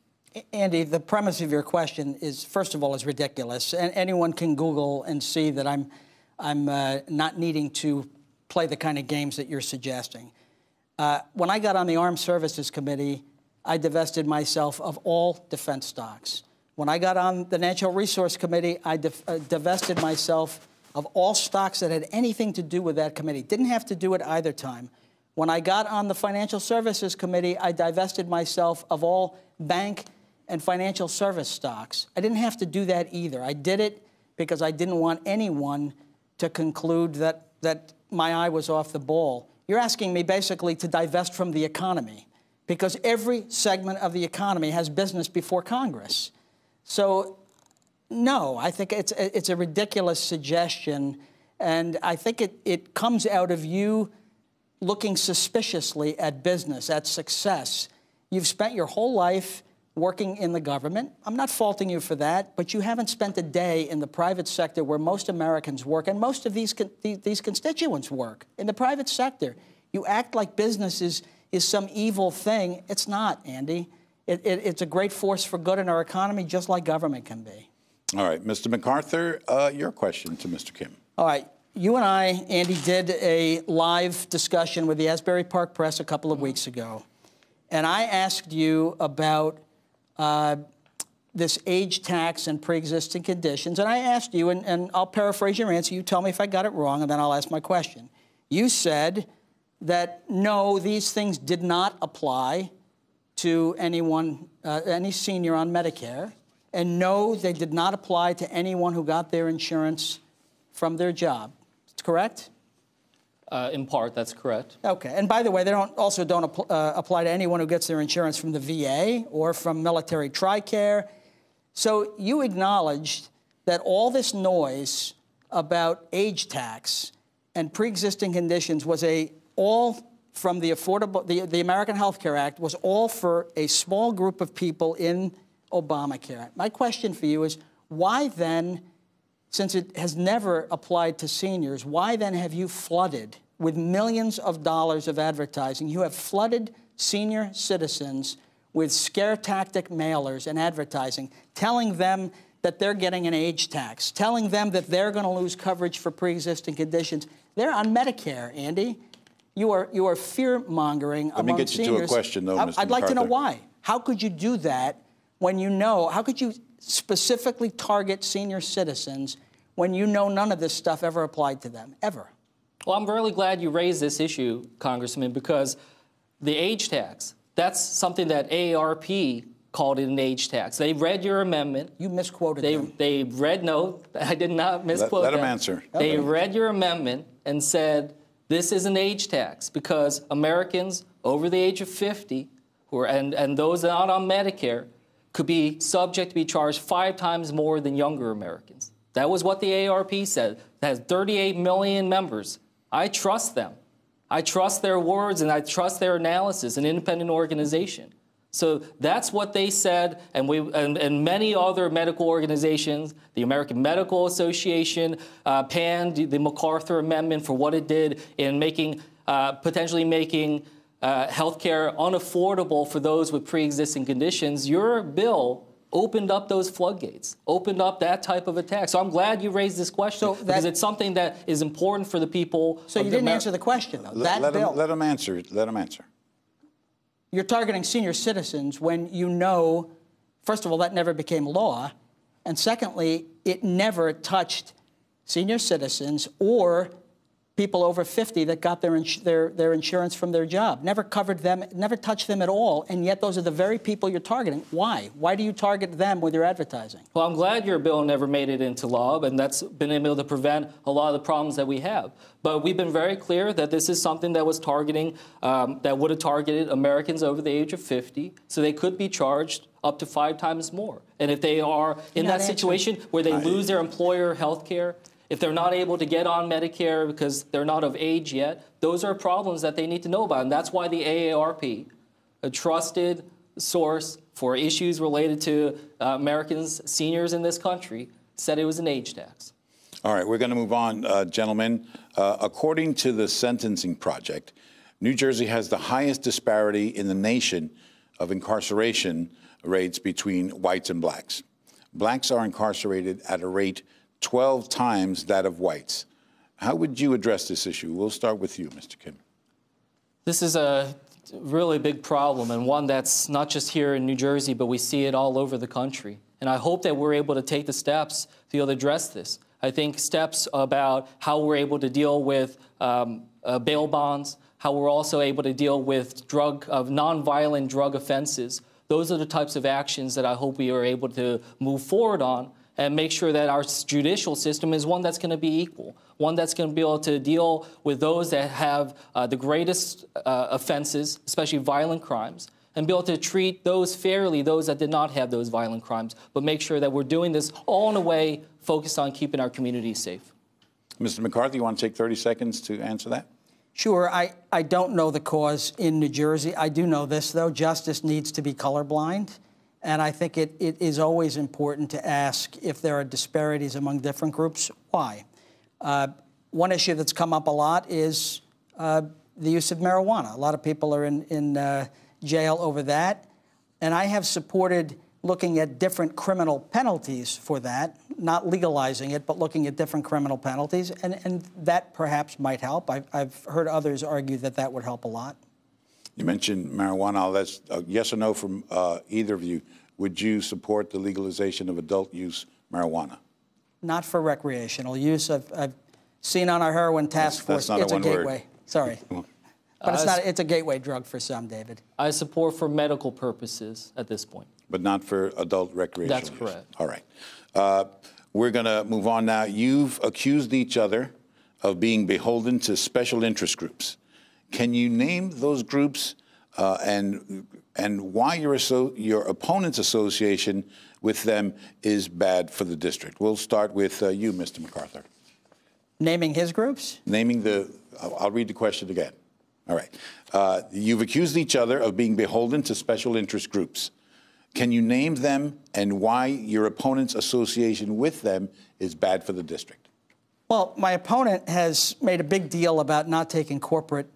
Andy, the premise of your question is, first of all, is ridiculous. And anyone can Google and see that I'm, I'm uh, not needing to play the kind of games that you're suggesting. Uh, when I got on the Armed Services Committee, I divested myself of all defense stocks. When I got on the Natural Resource Committee, I uh, divested myself of all stocks that had anything to do with that committee. Didn't have to do it either time. When I got on the Financial Services Committee, I divested myself of all bank and financial service stocks. I didn't have to do that either. I did it because I didn't want anyone to conclude that, that my eye was off the ball. You're asking me basically to divest from the economy because every segment of the economy has business before Congress. So no, I think it's, it's a ridiculous suggestion. And I think it, it comes out of you looking suspiciously at business, at success. You've spent your whole life working in the government. I'm not faulting you for that, but you haven't spent a day in the private sector where most Americans work and most of these, these constituents work, in the private sector. You act like business is, is some evil thing. It's not, Andy. It, it, it's a great force for good in our economy, just like government can be. All right, Mr. MacArthur, uh, your question to Mr. Kim. All right. You and I, Andy, did a live discussion with the Asbury Park Press a couple of weeks ago. And I asked you about uh, this age tax and pre existing conditions. And I asked you, and, and I'll paraphrase your answer. You tell me if I got it wrong, and then I'll ask my question. You said that no, these things did not apply to anyone, uh, any senior on Medicare. And no, they did not apply to anyone who got their insurance from their job. Correct? Uh, in part, that's correct. Okay. And by the way, they don't also don't apl uh, apply to anyone who gets their insurance from the VA or from military TRICARE. So you acknowledged that all this noise about age tax and pre-existing conditions was a all from the affordable the, the American Health Care Act was all for a small group of people in Obamacare. My question for you is why then, since it has never applied to seniors, why then have you flooded with millions of dollars of advertising? You have flooded senior citizens with scare tactic mailers and advertising, telling them that they're getting an age tax, telling them that they're going to lose coverage for pre-existing conditions. They're on Medicare, Andy. You are you are fear mongering Let among me get you seniors. to a question, though, I, Mr. I'd like to know why. How could you do that when you know, how could you specifically target senior citizens when you know none of this stuff ever applied to them, ever? Well, I'm really glad you raised this issue, Congressman, because the age tax, that's something that AARP called it an age tax. They read your amendment. You misquoted they, them. They read, no, I did not misquote let 'em them. answer. They Okay. read your amendment and said This is an age tax because Americans over the age of 50 who are, and, and those not on Medicare could be subject to be charged five times more than younger Americans. That was what the AARP said. It has 38 million members. I trust them. I trust their words and I trust their analysis, an independent organization. So that's what they said, and, we, and, and many other medical organizations, the American Medical Association, uh, panned the MacArthur Amendment for what it did in making, uh, potentially making uh, healthcare unaffordable for those with pre-existing conditions. Your bill opened up those floodgates, opened up that type of attack. So I'm glad you raised this question So because it's something that is important for the people. So you didn't Amer- answer the question, though. Let, that let bill. him, let him answer. Let him answer. you're targeting senior citizens when you know, first of all, that never became law, and secondly, it never touched senior citizens or people over 50 that got their, ins- their, their insurance from their job. Never covered them, never touched them at all, and yet those are the very people you're targeting. Why? Why do you target them with your advertising? Well, I'm glad your bill never made it into law, and that's been able to prevent a lot of the problems that we have. But we've been very clear that this is something that was targeting, um, that would have targeted Americans over the age of 50, so they could be charged up to five times more. And if they are in not that situation where they lose their employer health care, if they're not able to get on Medicare because they're not of age yet, those are problems that they need to know about. And that's why the AARP, a trusted source for issues related to uh, Americans, seniors in this country, said it was an age tax. All right, we're going to move on, uh, gentlemen. Uh, according to the Sentencing Project, New Jersey has the highest disparity in the nation of incarceration rates between whites and blacks. Blacks are incarcerated at a rate 12 times that of whites. How would you address this issue? We'll start with you, Mr. Kim. This is a really big problem and one that's not just here in New Jersey, but we see it all over the country. And I hope that we're able to take the steps to be able to address this. I think steps about how we're able to deal with um, uh, bail bonds, how we're also able to deal with drug of nonviolent drug offenses. Those are the types of actions that I hope we are able to move forward on and make sure that our judicial system is one that's going to be equal, one that's going to be able to deal with those that have uh, the greatest uh, offenses, especially violent crimes, and be able to treat those fairly, those that did not have those violent crimes, but make sure that we're doing this all in a way focused on keeping our communities safe. Mr. McCarthy, you want to take 30 seconds to answer that? Sure, I, I don't know the cause in New Jersey. I do know this, though. Justice needs to be colorblind. And I think it, it is always important to ask if there are disparities among different groups, why? Uh, one issue that's come up a lot is uh, the use of marijuana. A lot of people are in, in uh, jail over that. And I have supported looking at different criminal penalties for that, not legalizing it, but looking at different criminal penalties. And, and that perhaps might help. I've, I've heard others argue that that would help a lot. You mentioned marijuana. Let's uh, yes or no from uh, either of you. Would you support the legalization of adult use marijuana? Not for recreational use. I've, I've seen on our heroin task That's- that's force, not it's a, one word. gateway. Sorry. But it's not, it's a gateway drug for some, David. I support for medical purposes at this point. But not for adult recreational That's use. correct. All right. Uh, we're going to move on now. You've accused each other of being beholden to special interest groups. Can you name those groups uh, and and why your asso- your opponent's association with them is bad for the district? We'll start with uh, you, Mr. MacArthur. Naming his groups? Naming the, I'll, I'll read the question again. All right. Uh, you've accused each other of being beholden to special interest groups. Can you name them and why your opponent's association with them is bad for the district? Well, my opponent has made a big deal about not taking corporate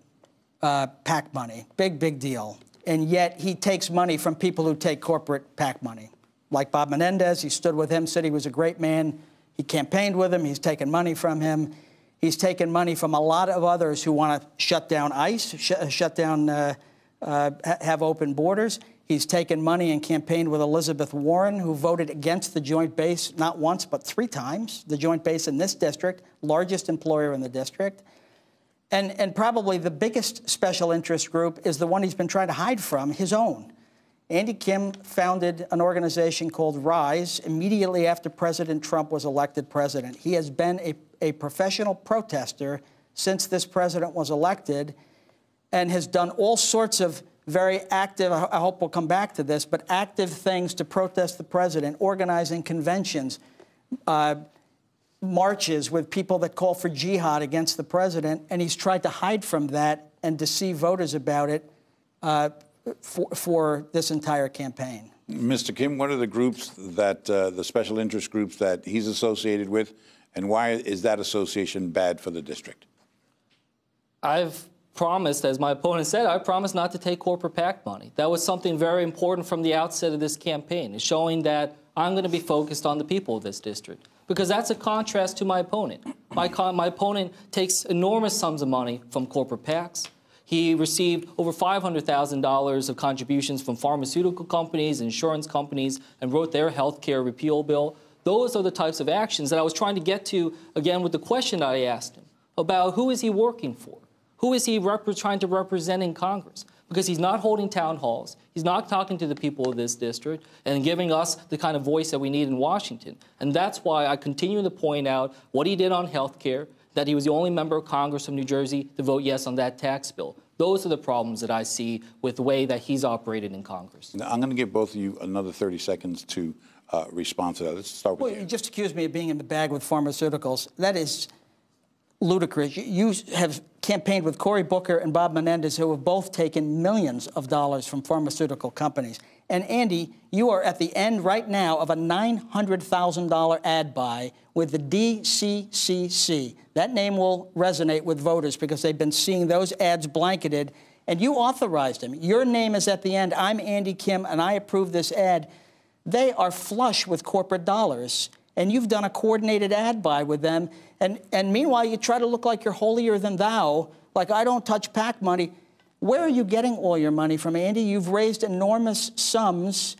uh, PAC money. Big, big deal. And yet he takes money from people who take corporate PAC money. Like Bob Menendez, he stood with him, said he was a great man. He campaigned with him. He's taken money from him. He's taken money from a lot of others who want to shut down ICE, sh- shut down, uh, uh, ha- have open borders. He's taken money and campaigned with Elizabeth Warren, who voted against the joint base not once, but three times. The joint base in this district, largest employer in the district. And, and probably the biggest special interest group is the one he's been trying to hide from, his own. Andy Kim founded an organization called RISE immediately after President Trump was elected president. He has been a, a professional protester since this president was elected and has done all sorts of very active, I hope we'll come back to this, but active things to protest the president, organizing conventions, uh, marches with people that call for jihad against the president, and he's tried to hide from that and deceive voters about it uh, for, for this entire campaign. Mr. Kim, what are the groups that, uh, the special interest groups that he's associated with, and why is that association bad for the district? I've promised, as my opponent said, I promised not to take corporate PAC money. That was something very important from the outset of this campaign, is showing that I'm going to be focused on the people of this district. Because that's a contrast to my opponent. My, my opponent takes enormous sums of money from corporate PACs. He received over $500,000 of contributions from pharmaceutical companies, insurance companies, and wrote their health care repeal bill. Those are the types of actions that I was trying to get to, again, with the question that I asked him about who is he working for? Who is he trying to represent in Congress? Because he's not holding town halls, he's not talking to the people of this district and giving us the kind of voice that we need in Washington. And that's why I continue to point out what he did on health care, that he was the only member of Congress from New Jersey to vote yes on that tax bill. Those are the problems that I see with the way that he's operated in Congress. Now, I'm going to give both of you another 30 seconds to uh, respond to that. Let's start with well, you. You just accused me of being in the bag with pharmaceuticals. That is ludicrous. You have campaigned with Cory Booker and Bob Menendez, who have both taken millions of dollars from pharmaceutical companies. And Andy, you are at the end right now of a $900,000 ad buy with the DCCC. That name will resonate with voters because they've been seeing those ads blanketed, and you authorized them. Your name is at the end. I'm Andy Kim, and I approve this ad. They are flush with corporate dollars and you've done a coordinated ad buy with them. And, and meanwhile, you try to look like you're holier than thou, like I don't touch PAC money. Where are you getting all your money from, Andy? You've raised enormous sums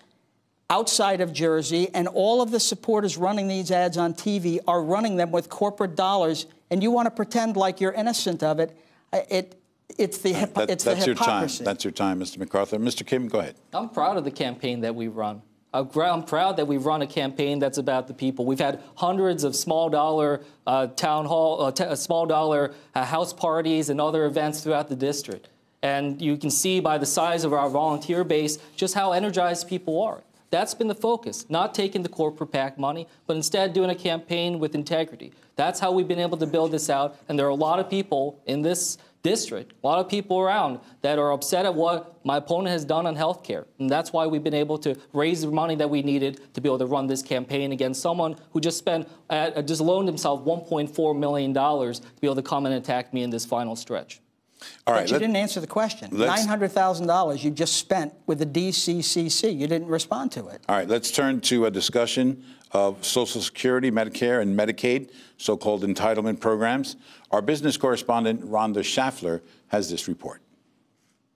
outside of Jersey, and all of the supporters running these ads on TV are running them with corporate dollars, and you want to pretend like you're innocent of it. It, it's the, that, it's that's the hypocrisy. Your time. That's your time, Mr. MacArthur. Mr. Kim, go ahead. I'm proud of the campaign that we run. I'm proud that we've run a campaign that's about the people. We've had hundreds of small dollar uh, town hall, uh, uh, small dollar uh, house parties and other events throughout the district. And you can see by the size of our volunteer base just how energized people are. That's been the focus, not taking the corporate PAC money, but instead doing a campaign with integrity. That's how we've been able to build this out. And there are a lot of people in this district, a lot of people around that are upset at what my opponent has done on health care. And that's why we've been able to raise the money that we needed to be able to run this campaign against someone who just spent, uh, just loaned himself $1.4 million to be able to come and attack me in this final stretch. All right, but you didn't answer the question. $900,000 you just spent with the DCCC. You didn't respond to it. All right, let's turn to a discussion of Social Security, Medicare, and Medicaid, so-called entitlement programs. Our business correspondent, Rhonda Schaffler, has this report.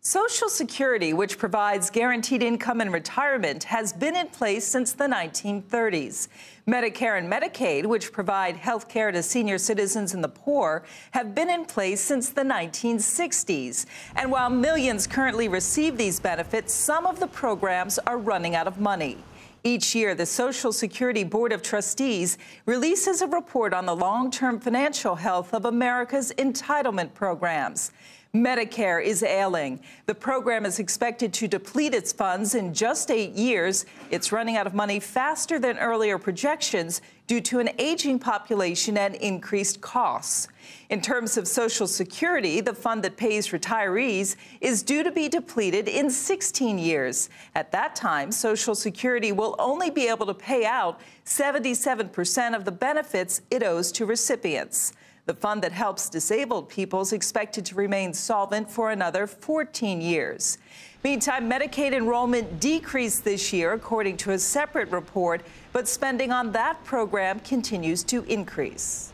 Social Security, which provides guaranteed income in retirement, has been in place since the 1930s. Medicare and Medicaid, which provide health care to senior citizens and the poor, have been in place since the 1960s. And while millions currently receive these benefits, some of the programs are running out of money. Each year, the Social Security Board of Trustees releases a report on the long term financial health of America's entitlement programs. Medicare is ailing. The program is expected to deplete its funds in just eight years. It's running out of money faster than earlier projections due to an aging population and increased costs. In terms of Social Security, the fund that pays retirees is due to be depleted in 16 years. At that time, Social Security will only be able to pay out 77% of the benefits it owes to recipients. The fund that helps disabled people is expected to remain solvent for another 14 years. Meantime, Medicaid enrollment decreased this year, according to a separate report, but spending on that program continues to increase.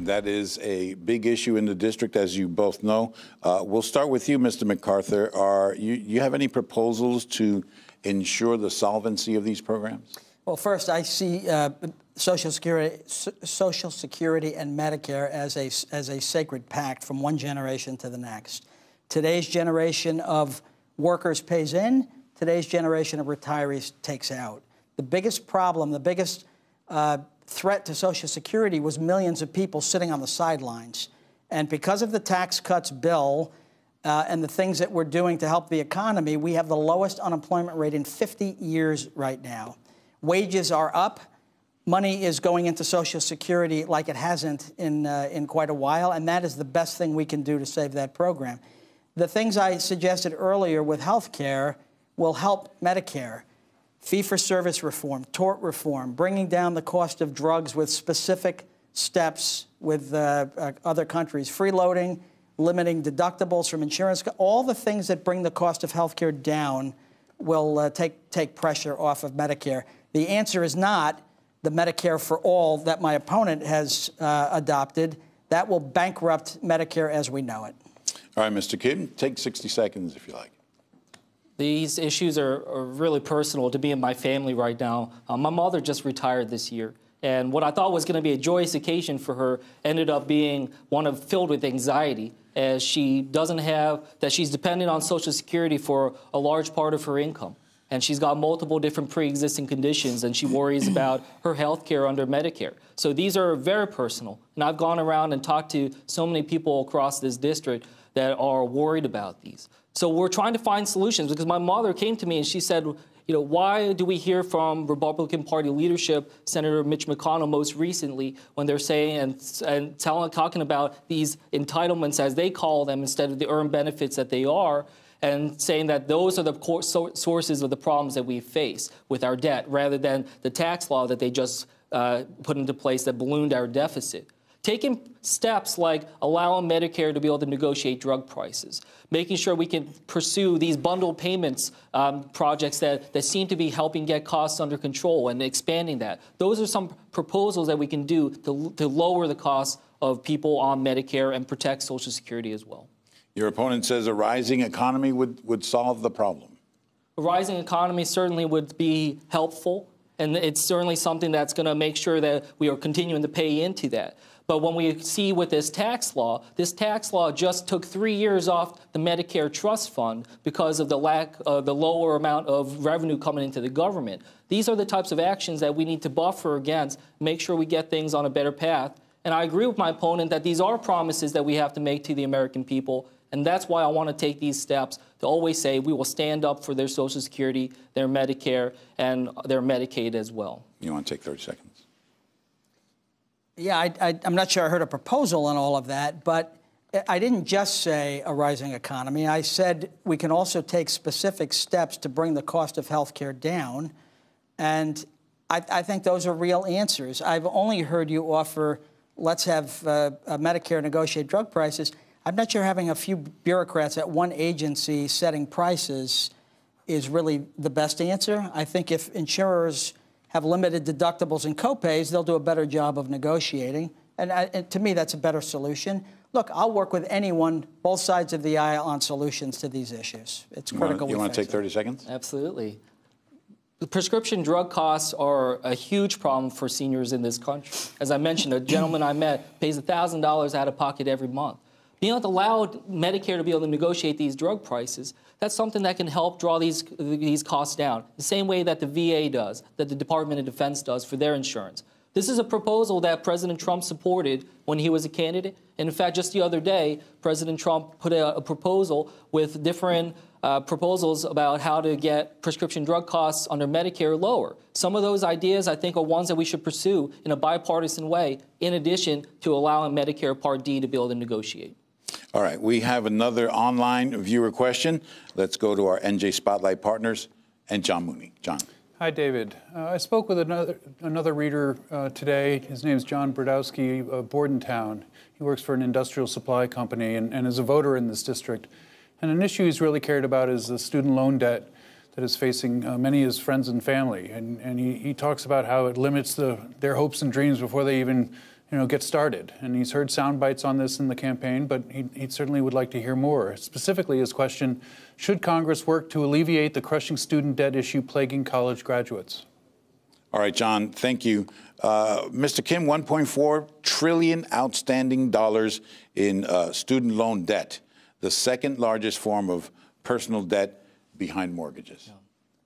That is a big issue in the district, as you both know. Uh, we'll start with you, Mr. MacArthur. Are you, you have any proposals to ensure the solvency of these programs? Well, first, I see uh, Social Security, Social Security and Medicare as a, as a sacred pact from one generation to the next. Today's generation of workers pays in, today's generation of retirees takes out. The biggest problem, the biggest uh, threat to Social Security was millions of people sitting on the sidelines. And because of the tax cuts bill uh, and the things that we're doing to help the economy, we have the lowest unemployment rate in 50 years right now. Wages are up. Money is going into Social Security like it hasn't in, uh, in quite a while, and that is the best thing we can do to save that program. The things I suggested earlier with health care will help Medicare. Fee for service reform, tort reform, bringing down the cost of drugs with specific steps with uh, uh, other countries, freeloading, limiting deductibles from insurance, all the things that bring the cost of health care down will uh, take, take pressure off of Medicare. The answer is not the Medicare for all that my opponent has uh, adopted. That will bankrupt Medicare as we know it. All right, Mr. Kim, take 60 seconds if you like. These issues are, are, really personal to me and my family right now. Uh, my mother just retired this year. And what I thought was going to be a joyous occasion for her ended up being one of filled with anxiety as she doesn't have, that she's dependent on Social Security for a large part of her income. And she's got multiple different pre-existing conditions and she worries about her health care under Medicare. So these are very personal. And I've gone around and talked to so many people across this district that are worried about these. So we're trying to find solutions because my mother came to me and she said, you know, why do we hear from Republican Party leadership, Senator Mitch McConnell most recently, when they're saying and, and telling, talking about these entitlements as they call them instead of the earned benefits that they are, and saying that those are the sources of the problems that we face with our debt, rather than the tax law that they just uh, put into place that ballooned our deficit taking steps like allowing Medicare to be able to negotiate drug prices, making sure we can pursue these bundle payments um, projects that, that seem to be helping get costs under control and expanding that. Those are some proposals that we can do to, to lower the costs of people on Medicare and protect Social Security as well. Your opponent says a rising economy would, would solve the problem. A rising economy certainly would be helpful, and it's certainly something that's going to make sure that we are continuing to pay into that. But when we see with this tax law, this tax law just took three years off the Medicare trust fund because of the lack of the lower amount of revenue coming into the government. These are the types of actions that we need to buffer against, make sure we get things on a better path. And I agree with my opponent that these are promises that we have to make to the American people. And that's why I want to take these steps to always say we will stand up for their Social Security, their Medicare, and their Medicaid as well. You want to take 30 seconds? Yeah, I, am not sure I heard a proposal on all of that, but I didn't just say a rising economy. I said we can also take specific steps to bring the cost of health care down. And I, I, think those are real answers. I've only heard you offer, let's have uh, Medicare negotiate drug prices. I'm not sure having a few bureaucrats at one agency setting prices is really the best answer. I think if insurers have limited deductibles and copays, they'll do a better job of negotiating. And, I, and, to me, that's a better solution. Look, I'll work with anyone, both sides of the aisle, on solutions to these issues. It's you critical. Wanna, you want to take 30 seconds? Absolutely. The prescription drug costs are a huge problem for seniors in this country. As I mentioned, a gentleman I met pays $1,000 out of pocket every month. Able to allow Medicare to be able to negotiate these drug prices that's something that can help draw these, these costs down, the same way that the VA does, that the Department of Defense does for their insurance. This is a proposal that President Trump supported when he was a candidate. And in fact, just the other day, President Trump put a, a proposal with different uh, proposals about how to get prescription drug costs under Medicare lower. Some of those ideas, I think, are ones that we should pursue in a bipartisan way, in addition to allowing Medicare Part D to be able to negotiate. All right, we have another online viewer question. Let's go to our NJ Spotlight partners and John Mooney. John. Hi, David. Uh, I spoke with another, another reader uh, today. His name is John Brodowski of Bordentown. He works for an industrial supply company and, and is a voter in this district. And an issue he's really cared about is the student loan debt that is facing uh, many of his friends and family. And, and he, he talks about how it limits the, their hopes and dreams before they even you know, get started. And he's heard sound bites on this in the campaign, but he, he certainly would like to hear more. Specifically, his question, should Congress work to alleviate the crushing student debt issue plaguing college graduates? All right, John, thank you. Uh, Mr. Kim, 1.4 trillion outstanding dollars in uh, student loan debt, the second largest form of personal debt behind mortgages.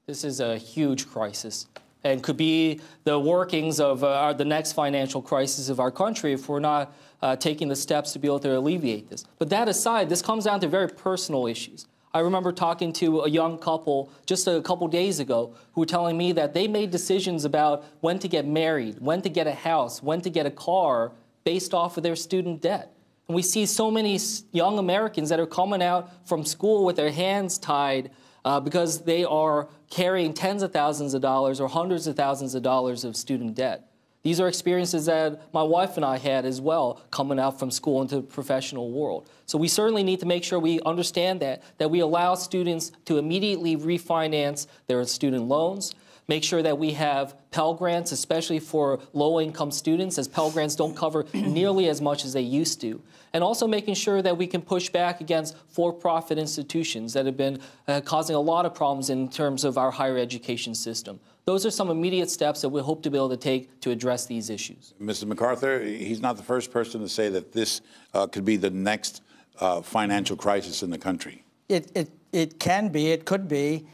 This is a huge crisis. And could be the workings of uh, the next financial crisis of our country if we're not uh, taking the steps to be able to alleviate this. But that aside, this comes down to very personal issues. I remember talking to a young couple just a couple days ago who were telling me that they made decisions about when to get married, when to get a house, when to get a car based off of their student debt. And we see so many young Americans that are coming out from school with their hands tied uh, because they are carrying tens of thousands of dollars or hundreds of thousands of dollars of student debt. These are experiences that my wife and I had as well coming out from school into the professional world. So we certainly need to make sure we understand that, that we allow students to immediately refinance their student loans, make sure that we have Pell Grants, especially for low-income students, as Pell Grants don't cover nearly as much as they used to. And also making sure that we can push back against for-profit institutions that have been uh, causing a lot of problems in terms of our higher education system. Those are some immediate steps that we hope to be able to take to address these issues. Mr. MacArthur, he's not the first person to say that this uh, could be the next uh, financial crisis in the country. It, it, it can be, it could be.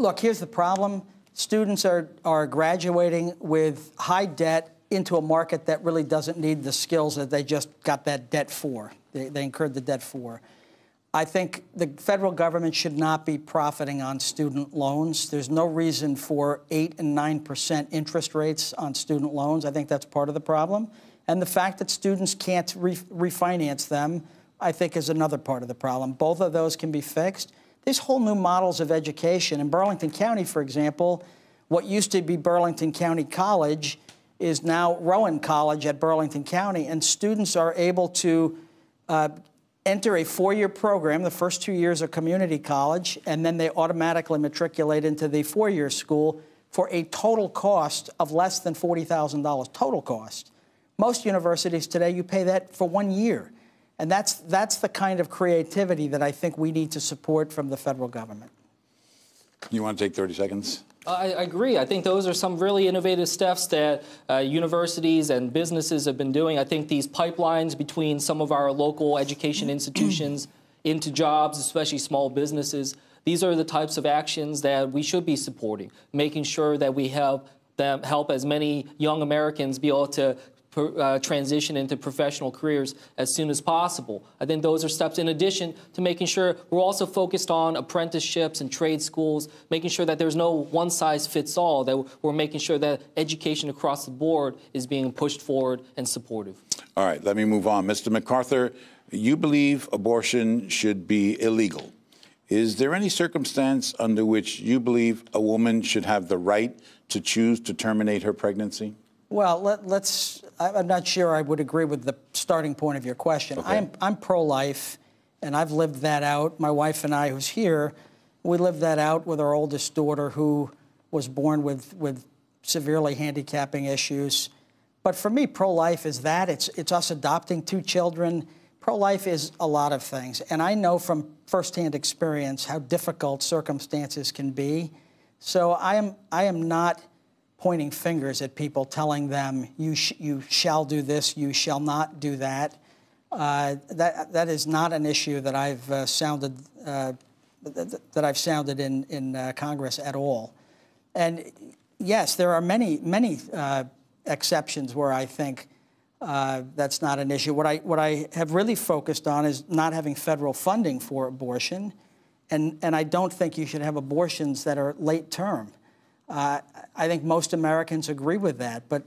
Look, here's the problem. Students are, are graduating with high debt into a market that really doesn't need the skills that they just got that debt for. They, they incurred the debt for. I think the federal government should not be profiting on student loans. There's no reason for 8 and 9% interest rates on student loans. I think that's part of the problem. And the fact that students can't re refinance them, I think, is another part of the problem. Both of those can be fixed. There's whole new models of education. In Burlington County, for example, what used to be Burlington County College is now Rowan College at Burlington County, and students are able to uh, enter a four-year program. The first two years are community college, and then they automatically matriculate into the four-year school for a total cost of less than $40,000, total cost. Most universities today, you pay that for one year. And that's, that's the kind of creativity that I think we need to support from the federal government. You want to take 30 seconds? I, I agree. I think those are some really innovative steps that uh, universities and businesses have been doing. I think these pipelines between some of our local education institutions into jobs, especially small businesses, these are the types of actions that we should be supporting, making sure that we help them help as many young Americans be able to uh, transition into professional careers as soon as possible. I think those are steps in addition to making sure we're also focused on apprenticeships and trade schools, making sure that there's no one size fits all, that we're making sure that education across the board is being pushed forward and supportive. All right, let me move on. Mr. MacArthur, you believe abortion should be illegal. Is there any circumstance under which you believe a woman should have the right to choose to terminate her pregnancy? Well, let, us I'm not sure I would agree with the starting point of your question. Okay. I'm, I'm pro-life, and I've lived that out. My wife and I, who's here, we lived that out with our oldest daughter, who was born with, with severely handicapping issues. But for me, pro-life is that. It's, it's us adopting two children. Pro-life is a lot of things. And I know from firsthand experience how difficult circumstances can be. So I am, I am not pointing fingers at people, telling them, you, sh you shall do this, you shall not do that. Uh, that, that is not an issue that I've uh, sounded, uh, that I've sounded in, in uh, Congress at all. And yes, there are many, many uh, exceptions where I think uh, that's not an issue. What I, what I have really focused on is not having federal funding for abortion. And, and I don't think you should have abortions that are late term. Uh, I think most Americans agree with that, but,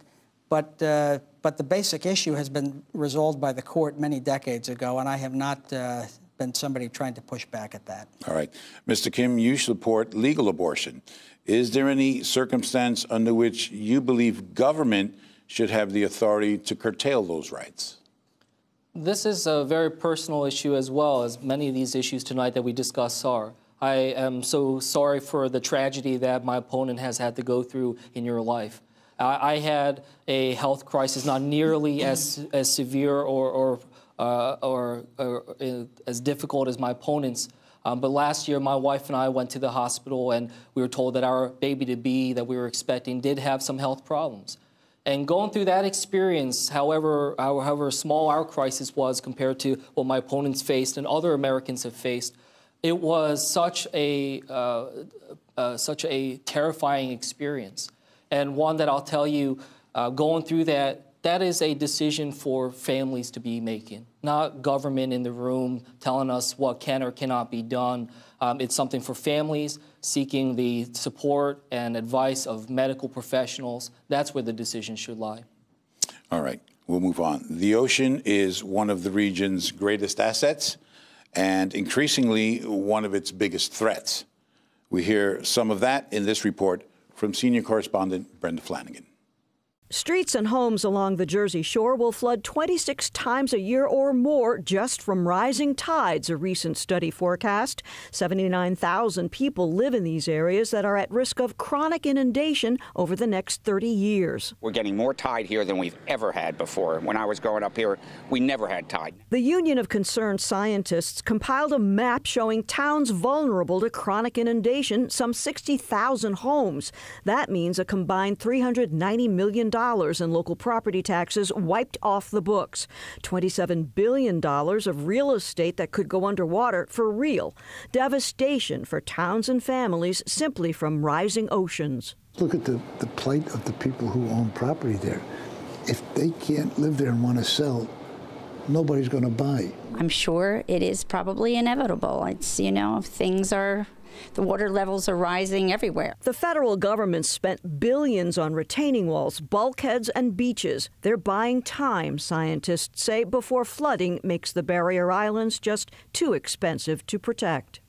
but, uh, but the basic issue has been resolved by the court many decades ago, and I have not uh, been somebody trying to push back at that. All right. Mr. Kim, you support legal abortion. Is there any circumstance under which you believe government should have the authority to curtail those rights? This is a very personal issue as well as many of these issues tonight that we discuss are. I am so sorry for the tragedy that my opponent has had to go through in your life. I, I had a health crisis not nearly as, as severe or, or, uh, or, or uh, as difficult as my opponent's. Um, but last year, my wife and I went to the hospital, and we were told that our baby to be that we were expecting did have some health problems. And going through that experience, however, however small our crisis was compared to what my opponents faced and other Americans have faced, it was such a uh, uh, such a terrifying experience, and one that I'll tell you, uh, going through that, that is a decision for families to be making, not government in the room telling us what can or cannot be done. Um, it's something for families seeking the support and advice of medical professionals. That's where the decision should lie. All right, we'll move on. The ocean is one of the region's greatest assets and increasingly one of its biggest threats. We hear some of that in this report from senior correspondent Brenda Flanagan. Streets and homes along the Jersey Shore will flood 26 times a year or more just from rising tides, a recent study forecast. 79,000 people live in these areas that are at risk of chronic inundation over the next 30 years. We're getting more tide here than we've ever had before. When I was growing up here, we never had tide. The Union of Concerned Scientists compiled a map showing towns vulnerable to chronic inundation, some 60,000 homes. That means a combined $390 million in local property taxes wiped off the books. $27 billion of real estate that could go underwater for real. Devastation for towns and families simply from rising oceans. Look at the, the plight of the people who own property there. If they can't live there and want to sell, nobody's going to buy. I'm sure it is probably inevitable. It's, you know, things are the water levels are rising everywhere. The federal government spent billions on retaining walls, bulkheads, and beaches. They're buying time, scientists say, before flooding makes the barrier islands just too expensive to protect.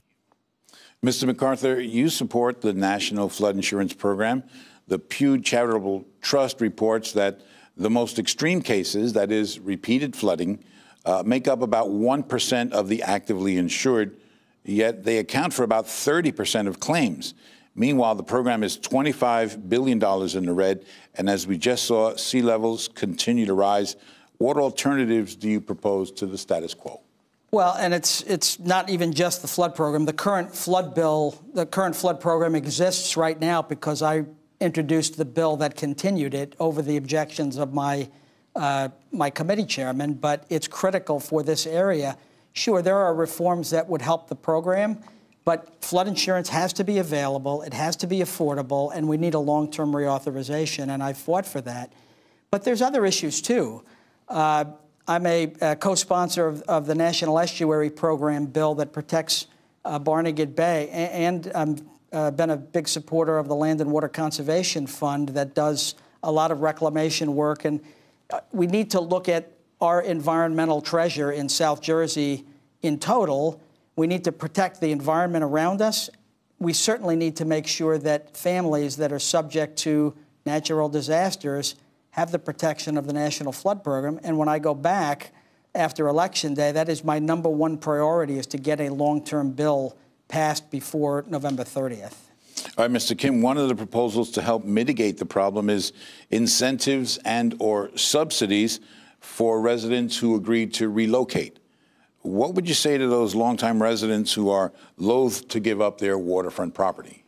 Mr. MacArthur, you support the National Flood Insurance Program. The Pew Charitable Trust reports that the most extreme cases, that is, repeated flooding, uh, make up about 1% of the actively insured yet they account for about 30% of claims. Meanwhile, the program is $25 billion in the red, and as we just saw, sea levels continue to rise. What alternatives do you propose to the status quo? Well, and it's it's not even just the flood program. The current flood bill, the current flood program exists right now because I introduced the bill that continued it over the objections of my uh, my committee chairman. But it's critical for this area Sure, there are reforms that would help the program, but flood insurance has to be available, it has to be affordable, and we need a long term reauthorization, and I fought for that. But there's other issues too. Uh, I'm a, a co sponsor of, of, the National Estuary Program bill that protects uh, Barnegat Bay, and I've uh, been a big supporter of the Land and Water Conservation Fund that does a lot of reclamation work. And uh, we need to look at our environmental treasure in South Jersey in total. We need to protect the environment around us. We certainly need to make sure that families that are subject to natural disasters have the protection of the National Flood Program. And when I go back after Election Day, that is my number one priority is to get a long-term bill passed before November 30th. All right, Mr. Kim, one of the proposals to help mitigate the problem is incentives and or subsidies for residents who agreed to relocate. What would you say to those longtime residents who are loath to give up their waterfront property?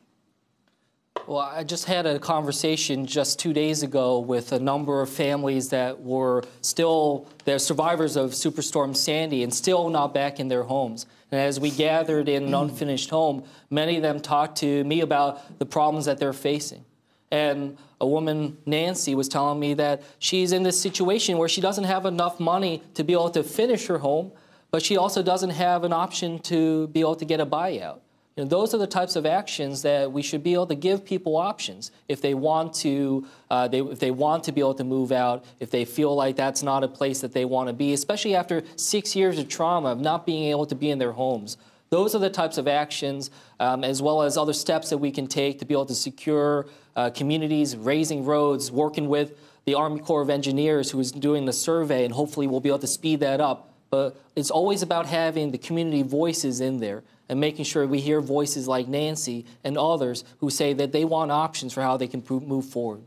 Well, I just had a conversation just two days ago with a number of families that were still, they're survivors of Superstorm Sandy and still not back in their homes. And as we gathered in an hmm. unfinished home, many of them talked to me about the problems that they're facing. And a woman, Nancy, was telling me that she's in this situation where she doesn't have enough money to be able to finish her home, but she also doesn't have an option to be able to get a buyout. You know, those are the types of actions that we should be able to give people options if they want to. Uh, they, if they want to be able to move out, if they feel like that's not a place that they want to be, especially after six years of trauma of not being able to be in their homes. Those are the types of actions, um, as well as other steps that we can take to be able to secure uh, communities, raising roads, working with the Army Corps of Engineers who is doing the survey, and hopefully we'll be able to speed that up. But it's always about having the community voices in there and making sure we hear voices like Nancy and others who say that they want options for how they can move forward.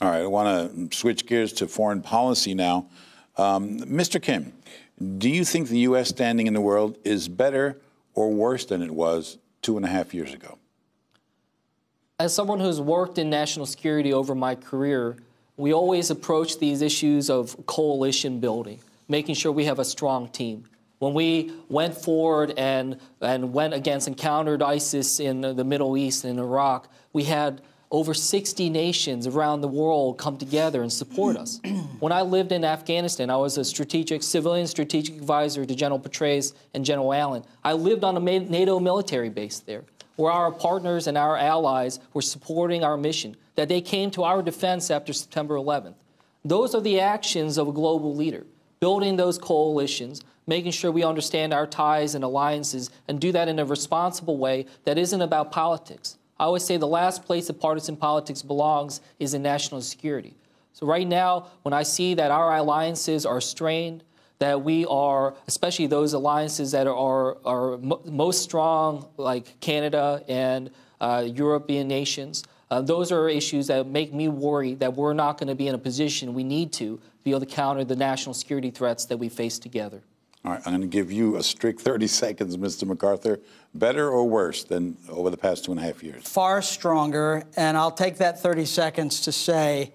All right, I want to switch gears to foreign policy now. Um, Mr. Kim, do you think the U.S. standing in the world is better or worse than it was two and a half years ago? As someone who's worked in national security over my career, we always approach these issues of coalition building, making sure we have a strong team. when we went forward and, and went against and countered ISIS in the Middle East and Iraq, we had over 60 nations around the world come together and support us. when I lived in Afghanistan, I was a strategic civilian strategic advisor to General Petraeus and General Allen. I lived on a NATO military base there, where our partners and our allies were supporting our mission, that they came to our defense after September 11th. Those are the actions of a global leader, building those coalitions, making sure we understand our ties and alliances, and do that in a responsible way that isn't about politics. I always say the last place that partisan politics belongs is in national security. So right now, when I see that our alliances are strained, that we are, especially those alliances that are, are, most strong, like Canada and uh, European nations, uh, those are issues that make me worry that we're not going to be in a position we need to be able to counter the national security threats that we face together. All right, I'm going to give you a strict 30 seconds, Mr. MacArthur. Better or worse than over the past two and a half years? Far stronger, and I'll take that 30 seconds to say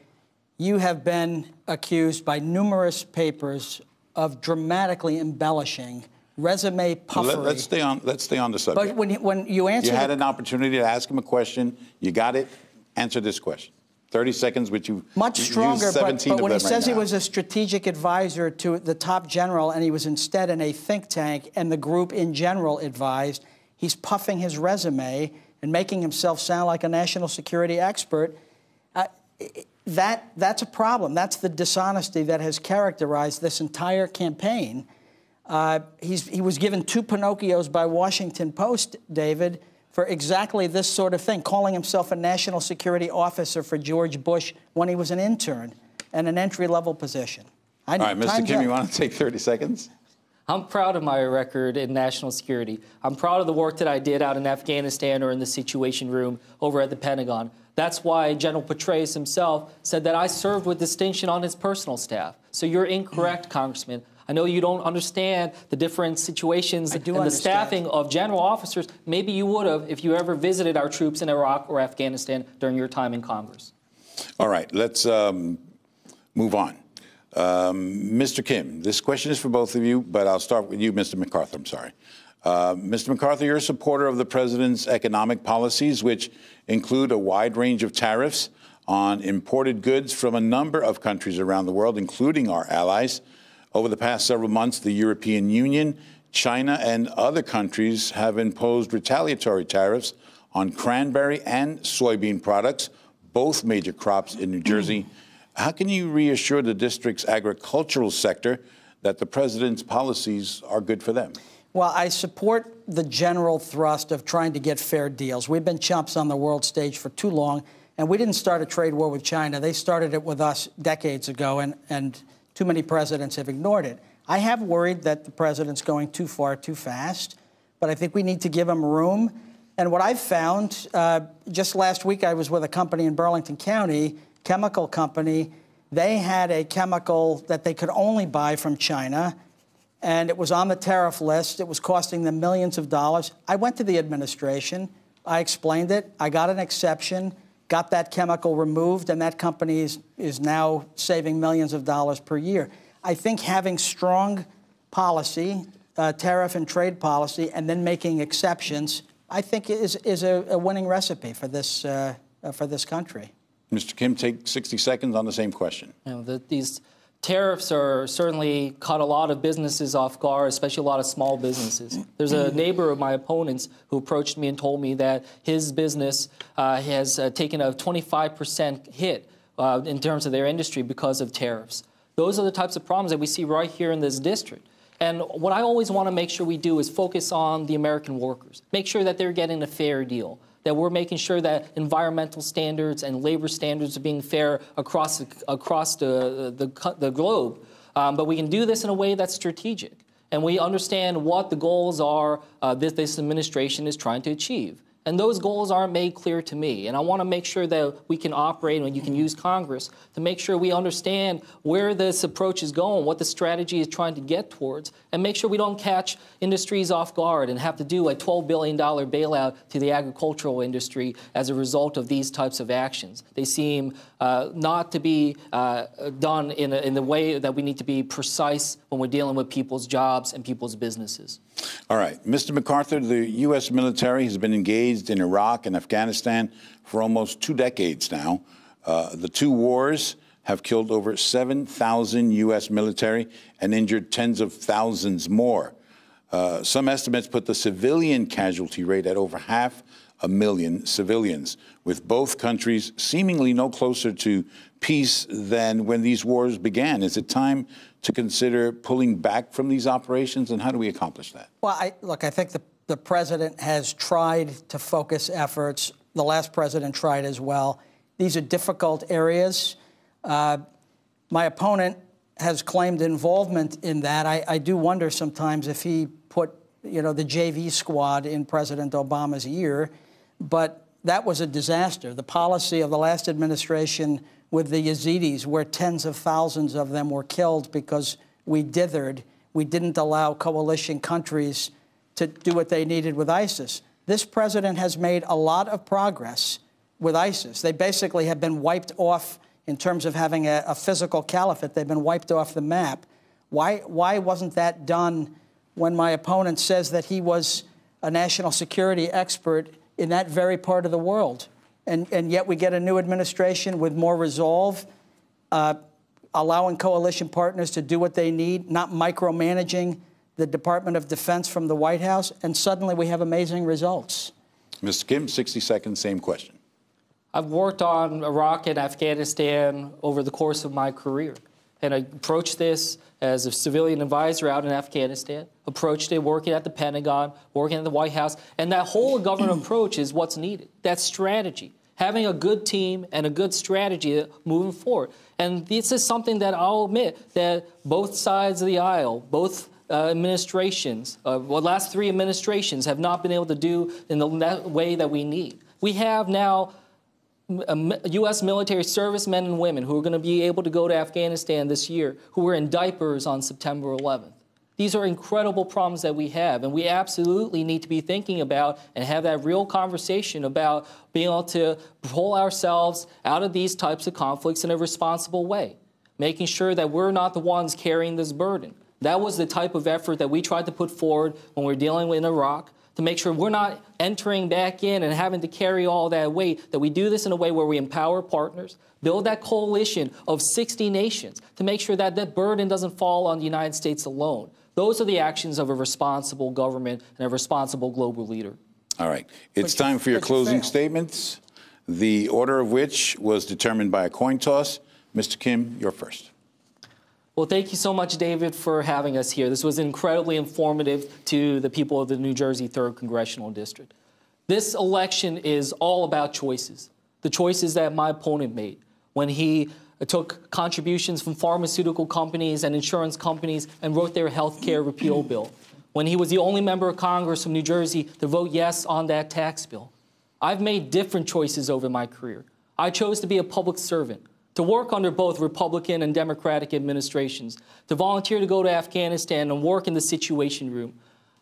you have been accused by numerous papers of dramatically embellishing resume puffery. Let, us stay on. Let's stay on the subject. But when you, when you answer, you had an opportunity to ask him a question. You got it. Answer this question. 30 seconds, which you much stronger. But, but when he says right he was a strategic advisor to the top general, and he was instead in a think tank, and the group in general advised, he's puffing his resume and making himself sound like a national security expert. Uh, that that's a problem. That's the dishonesty that has characterized this entire campaign. Uh, he was given two Pinocchios by Washington Post, David for exactly this sort of thing, calling himself a national security officer for George Bush when he was an intern and an entry level position. I All right, Mr. Kim, up. you want to take 30 seconds? I'm proud of my record in national security. I'm proud of the work that I did out in Afghanistan or in the Situation Room over at the Pentagon. That's why General Petraeus himself said that I served with distinction on his personal staff. So you're incorrect, Congressman. I know you don't understand the different situations and understand. the staffing of general officers. Maybe you would have if you ever visited our troops in Iraq or Afghanistan during your time in Congress. All right, let's um, move on. Um, Mr. Kim, this question is for both of you, but I'll start with you, Mr. MacArthur. I'm sorry. Uh, Mr. MacArthur, you're a supporter of the president's economic policies, which include a wide range of tariffs on imported goods from a number of countries around the world, including our allies. Over the past several months, the European Union, China, and other countries have imposed retaliatory tariffs on cranberry and soybean products, both major crops in New Jersey. How can you reassure the district's agricultural sector that the president's policies are good for them? Well, I support the general thrust of trying to get fair deals. We've been chumps on the world stage for too long, and we didn't start a trade war with China. They started it with us decades ago, and, and too many presidents have ignored it. I have worried that the president's going too far too fast, but I think we need to give him room. And what I've found, uh, just last week I was with a company in Burlington County, chemical company. They had a chemical that they could only buy from China, and it was on the tariff list. It was costing them millions of dollars. I went to the administration. I explained it. I got an exception got that chemical removed, and that company is, is now saving millions of dollars per year. I think having strong policy, uh, tariff and trade policy, and then making exceptions, I think is, is a, a winning recipe for this, uh, uh, for this country. Mr. Kim, take 60 seconds on the same question. You know, the, these Tariffs are certainly caught a lot of businesses off guard, especially a lot of small businesses. There's a neighbor of my opponent's who approached me and told me that his business uh, has uh, taken a 25% hit uh, in terms of their industry because of tariffs. Those are the types of problems that we see right here in this district. And what I always want to make sure we do is focus on the American workers, make sure that they're getting a fair deal that we're making sure that environmental standards and labor standards are being fair across, across the, the, the globe. Um, but we can do this in a way that's strategic. And we understand what the goals are uh, this administration is trying to achieve. And those goals aren't made clear to me. And I want to make sure that we can operate and you can use Congress to make sure we understand where this approach is going, what the strategy is trying to get towards, and make sure we don't catch industries off guard and have to do a $12 billion bailout to the agricultural industry as a result of these types of actions. They seem uh, not to be uh, done in, a, in the way that we need to be precise when we're dealing with people's jobs and people's businesses. All right. Mr. MacArthur, the U.S. military has been engaged in Iraq and Afghanistan for almost two decades now. Uh, the two wars have killed over 7,000 U.S. military and injured tens of thousands more. Uh, some estimates put the civilian casualty rate at over half a million civilians, with both countries seemingly no closer to peace than when these wars began. Is it time to consider pulling back from these operations, and how do we accomplish that? Well, I, look, I think the, the president has tried to focus efforts. The last president tried as well. These are difficult areas. Uh, my opponent has claimed involvement in that. I, I do wonder sometimes if he put, you know, the JV squad in President Obama's ear, but that was a disaster. The policy of the last administration with the Yazidis, where tens of thousands of them were killed because we dithered. We didn't allow coalition countries to do what they needed with ISIS. This president has made a lot of progress with ISIS. They basically have been wiped off in terms of having a, a physical caliphate. They've been wiped off the map. Why, why wasn't that done when my opponent says that he was a national security expert in that very part of the world? And, and yet we get a new administration with more resolve, uh, allowing coalition partners to do what they need, not micromanaging the Department of Defense from the White House, and suddenly we have amazing results. Mr. Kim, 60 seconds, same question. I've worked on Iraq and Afghanistan over the course of my career. And I approached this as a civilian advisor out in Afghanistan, approached it working at the Pentagon, working at the White House. And that whole government approach is what's needed. That strategy having a good team and a good strategy moving forward. And this is something that I'll admit that both sides of the aisle, both uh, administrations, uh, well, last three administrations have not been able to do in the way that we need. We have now U.S. military servicemen and women who are going to be able to go to Afghanistan this year who were in diapers on September 11th. These are incredible problems that we have, and we absolutely need to be thinking about and have that real conversation about being able to pull ourselves out of these types of conflicts in a responsible way, making sure that we're not the ones carrying this burden. That was the type of effort that we tried to put forward when we're dealing with Iraq to make sure we're not entering back in and having to carry all that weight, that we do this in a way where we empower partners, build that coalition of 60 nations to make sure that that burden doesn't fall on the United States alone. Those are the actions of a responsible government and a responsible global leader. All right. It's but, time for your closing statements, the order of which was determined by a coin toss. Mr. Kim, you're first. Well, thank you so much, David, for having us here. This was incredibly informative to the people of the New Jersey 3rd Congressional District. This election is all about choices, the choices that my opponent made when he took contributions from pharmaceutical companies and insurance companies and wrote their health care repeal bill. When he was the only member of Congress from New Jersey to vote yes on that tax bill. I've made different choices over my career. I chose to be a public servant, to work under both Republican and Democratic administrations, to volunteer to go to Afghanistan and work in the Situation Room.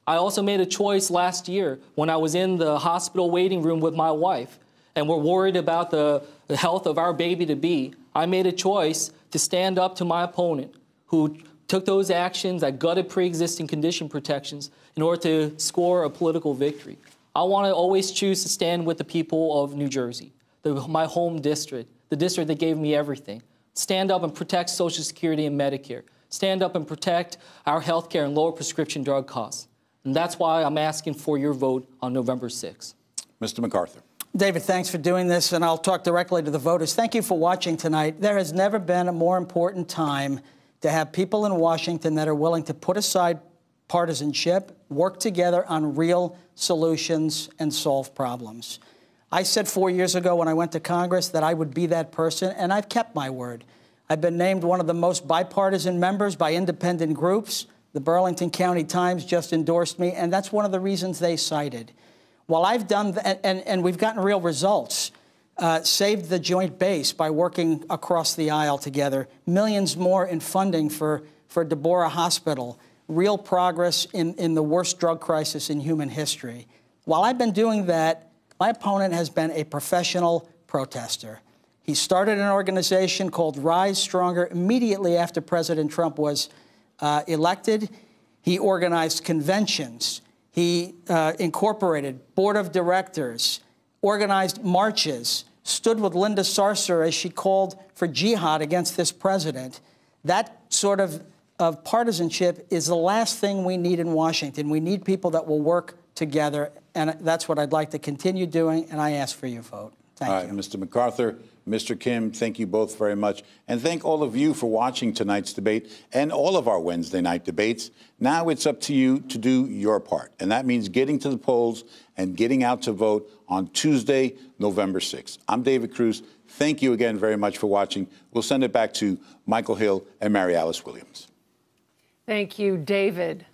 I also made a choice last year when I was in the hospital waiting room with my wife and we're worried about the, the health of our baby to be. I made a choice to stand up to my opponent who took those actions that gutted pre-existing condition protections in order to score a political victory. I want to always choose to stand with the people of New Jersey, the, my home district, the district that gave me everything. Stand up and protect Social Security and Medicare. Stand up and protect our health care and lower prescription drug costs. And that's why I'm asking for your vote on November 6th. Mr. MacArthur. David, thanks for doing this, and I'll talk directly to the voters. Thank you for watching tonight. There has never been a more important time to have people in Washington that are willing to put aside partisanship, work together on real solutions, and solve problems. I said four years ago when I went to Congress that I would be that person, and I've kept my word. I've been named one of the most bipartisan members by independent groups. The Burlington County Times just endorsed me, and that's one of the reasons they cited. While I've done that, and, and we've gotten real results, uh, saved the joint base by working across the aisle together, millions more in funding for, for Deborah Hospital, real progress in, in the worst drug crisis in human history. While I've been doing that, my opponent has been a professional protester. He started an organization called Rise Stronger immediately after President Trump was uh, elected. He organized conventions. He uh, incorporated board of directors, organized marches, stood with Linda Sarsour as she called for jihad against this president. That sort of, of partisanship is the last thing we need in Washington. We need people that will work together, and that's what I'd like to continue doing, and I ask for your vote. Thank all you. right, Mr. MacArthur, Mr. Kim, thank you both very much. And thank all of you for watching tonight's debate and all of our Wednesday night debates. Now it's up to you to do your part. And that means getting to the polls and getting out to vote on Tuesday, November 6th. I'm David Cruz. Thank you again very much for watching. We'll send it back to Michael Hill and Mary Alice Williams. Thank you, David.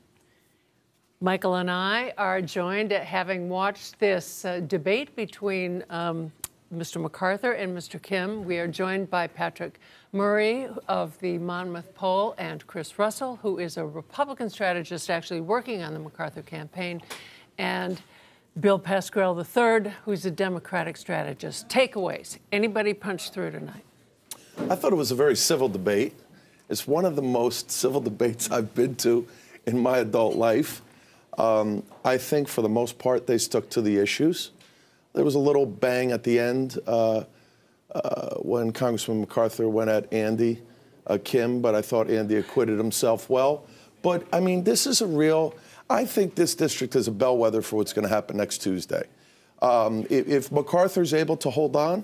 Michael and I are joined at having watched this uh, debate between um, Mr. MacArthur and Mr. Kim. We are joined by Patrick Murray of the Monmouth Poll and Chris Russell, who is a Republican strategist actually working on the MacArthur campaign, and Bill Pascrell III, who's a Democratic strategist. Takeaways. Anybody punch through tonight? I thought it was a very civil debate. It's one of the most civil debates I've been to in my adult life. Um, I think for the most part they stuck to the issues. There was a little bang at the end uh, uh, when Congressman MacArthur went at Andy uh, Kim, but I thought Andy acquitted himself well. But I mean, this is a real. I think this district is a bellwether for what's going to happen next Tuesday. Um, if, if MacArthur's able to hold on,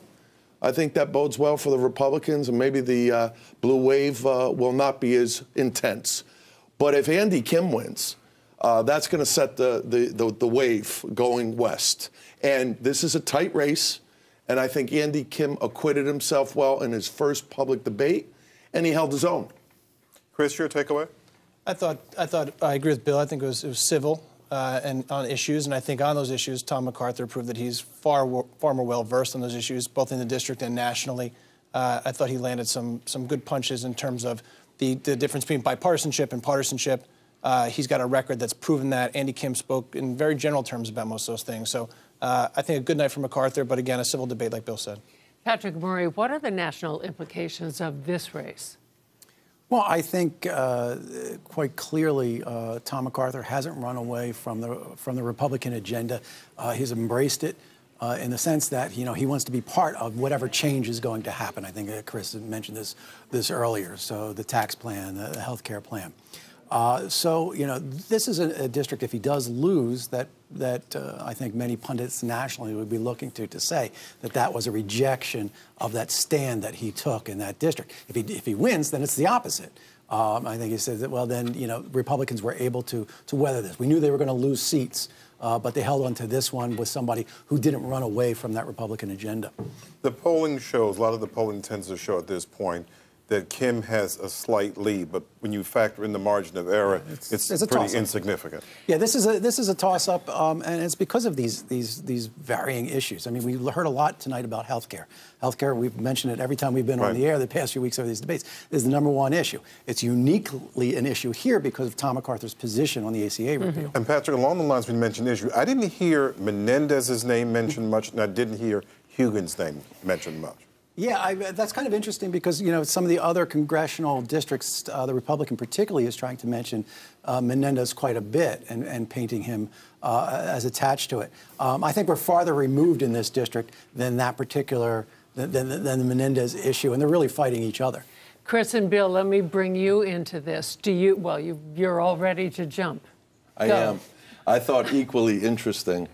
I think that bodes well for the Republicans, and maybe the uh, blue wave uh, will not be as intense. But if Andy Kim wins, uh, that's going to set the, the, the, the, wave going west. And this is a tight race. And I think Andy Kim acquitted himself well in his first public debate, and he held his own. Chris, your takeaway? I thought I thought I agree with Bill. I think it was, it was civil uh, and on issues, and I think on those issues, Tom MacArthur proved that he's far far more well versed on those issues, both in the district and nationally. Uh, I thought he landed some some good punches in terms of the the difference between bipartisanship and partisanship. Uh, he's got a record that's proven that. Andy Kim spoke in very general terms about most of those things. So uh, I think a good night for MacArthur, but again, a civil debate, like Bill said. Patrick Murray, what are the national implications of this race? Well, I think uh, quite clearly uh, Tom MacArthur hasn't run away from the from the Republican agenda. Uh, he's embraced it uh, in the sense that you know he wants to be part of whatever change is going to happen. I think Chris mentioned this this earlier. So the tax plan, the, the health care plan. Uh, so, you know, this is a, a, district, if he does lose, that, that uh, I think many pundits nationally would be looking to to say that that was a rejection of that stand that he took in that district. If he, if he wins, then it's the opposite. Um, I think he said that, well, then, you know, Republicans were able to, to weather this. We knew they were going to lose seats, uh, but they held on to this one with somebody who didn't run away from that Republican agenda. The polling shows, a lot of the polling tends to show at this point, that Kim has a slight lead, but when you factor in the margin of error, it's, it's, it's pretty insignificant. Yeah, this is a this is a toss-up, um, and it's because of these these these varying issues. I mean, we heard a lot tonight about health care. Health care, we've mentioned it every time we've been right. on the air the past few weeks of these debates, is the number one issue. It's uniquely an issue here because of Tom MacArthur's position on the ACA mm-hmm. review. And Patrick, along the lines we mentioned issue, I didn't hear Menendez's name mentioned much, and I didn't hear Hugin's name mentioned much. Yeah, I, that's kind of interesting because you know some of the other congressional districts, uh, the Republican particularly is trying to mention uh, Menendez quite a bit and, and painting him uh, as attached to it. Um, I think we're farther removed in this district than that particular than, than, than the Menendez issue, and they're really fighting each other. Chris and Bill, let me bring you into this. Do you? Well, you, you're all ready to jump. I Go. am. I thought equally interesting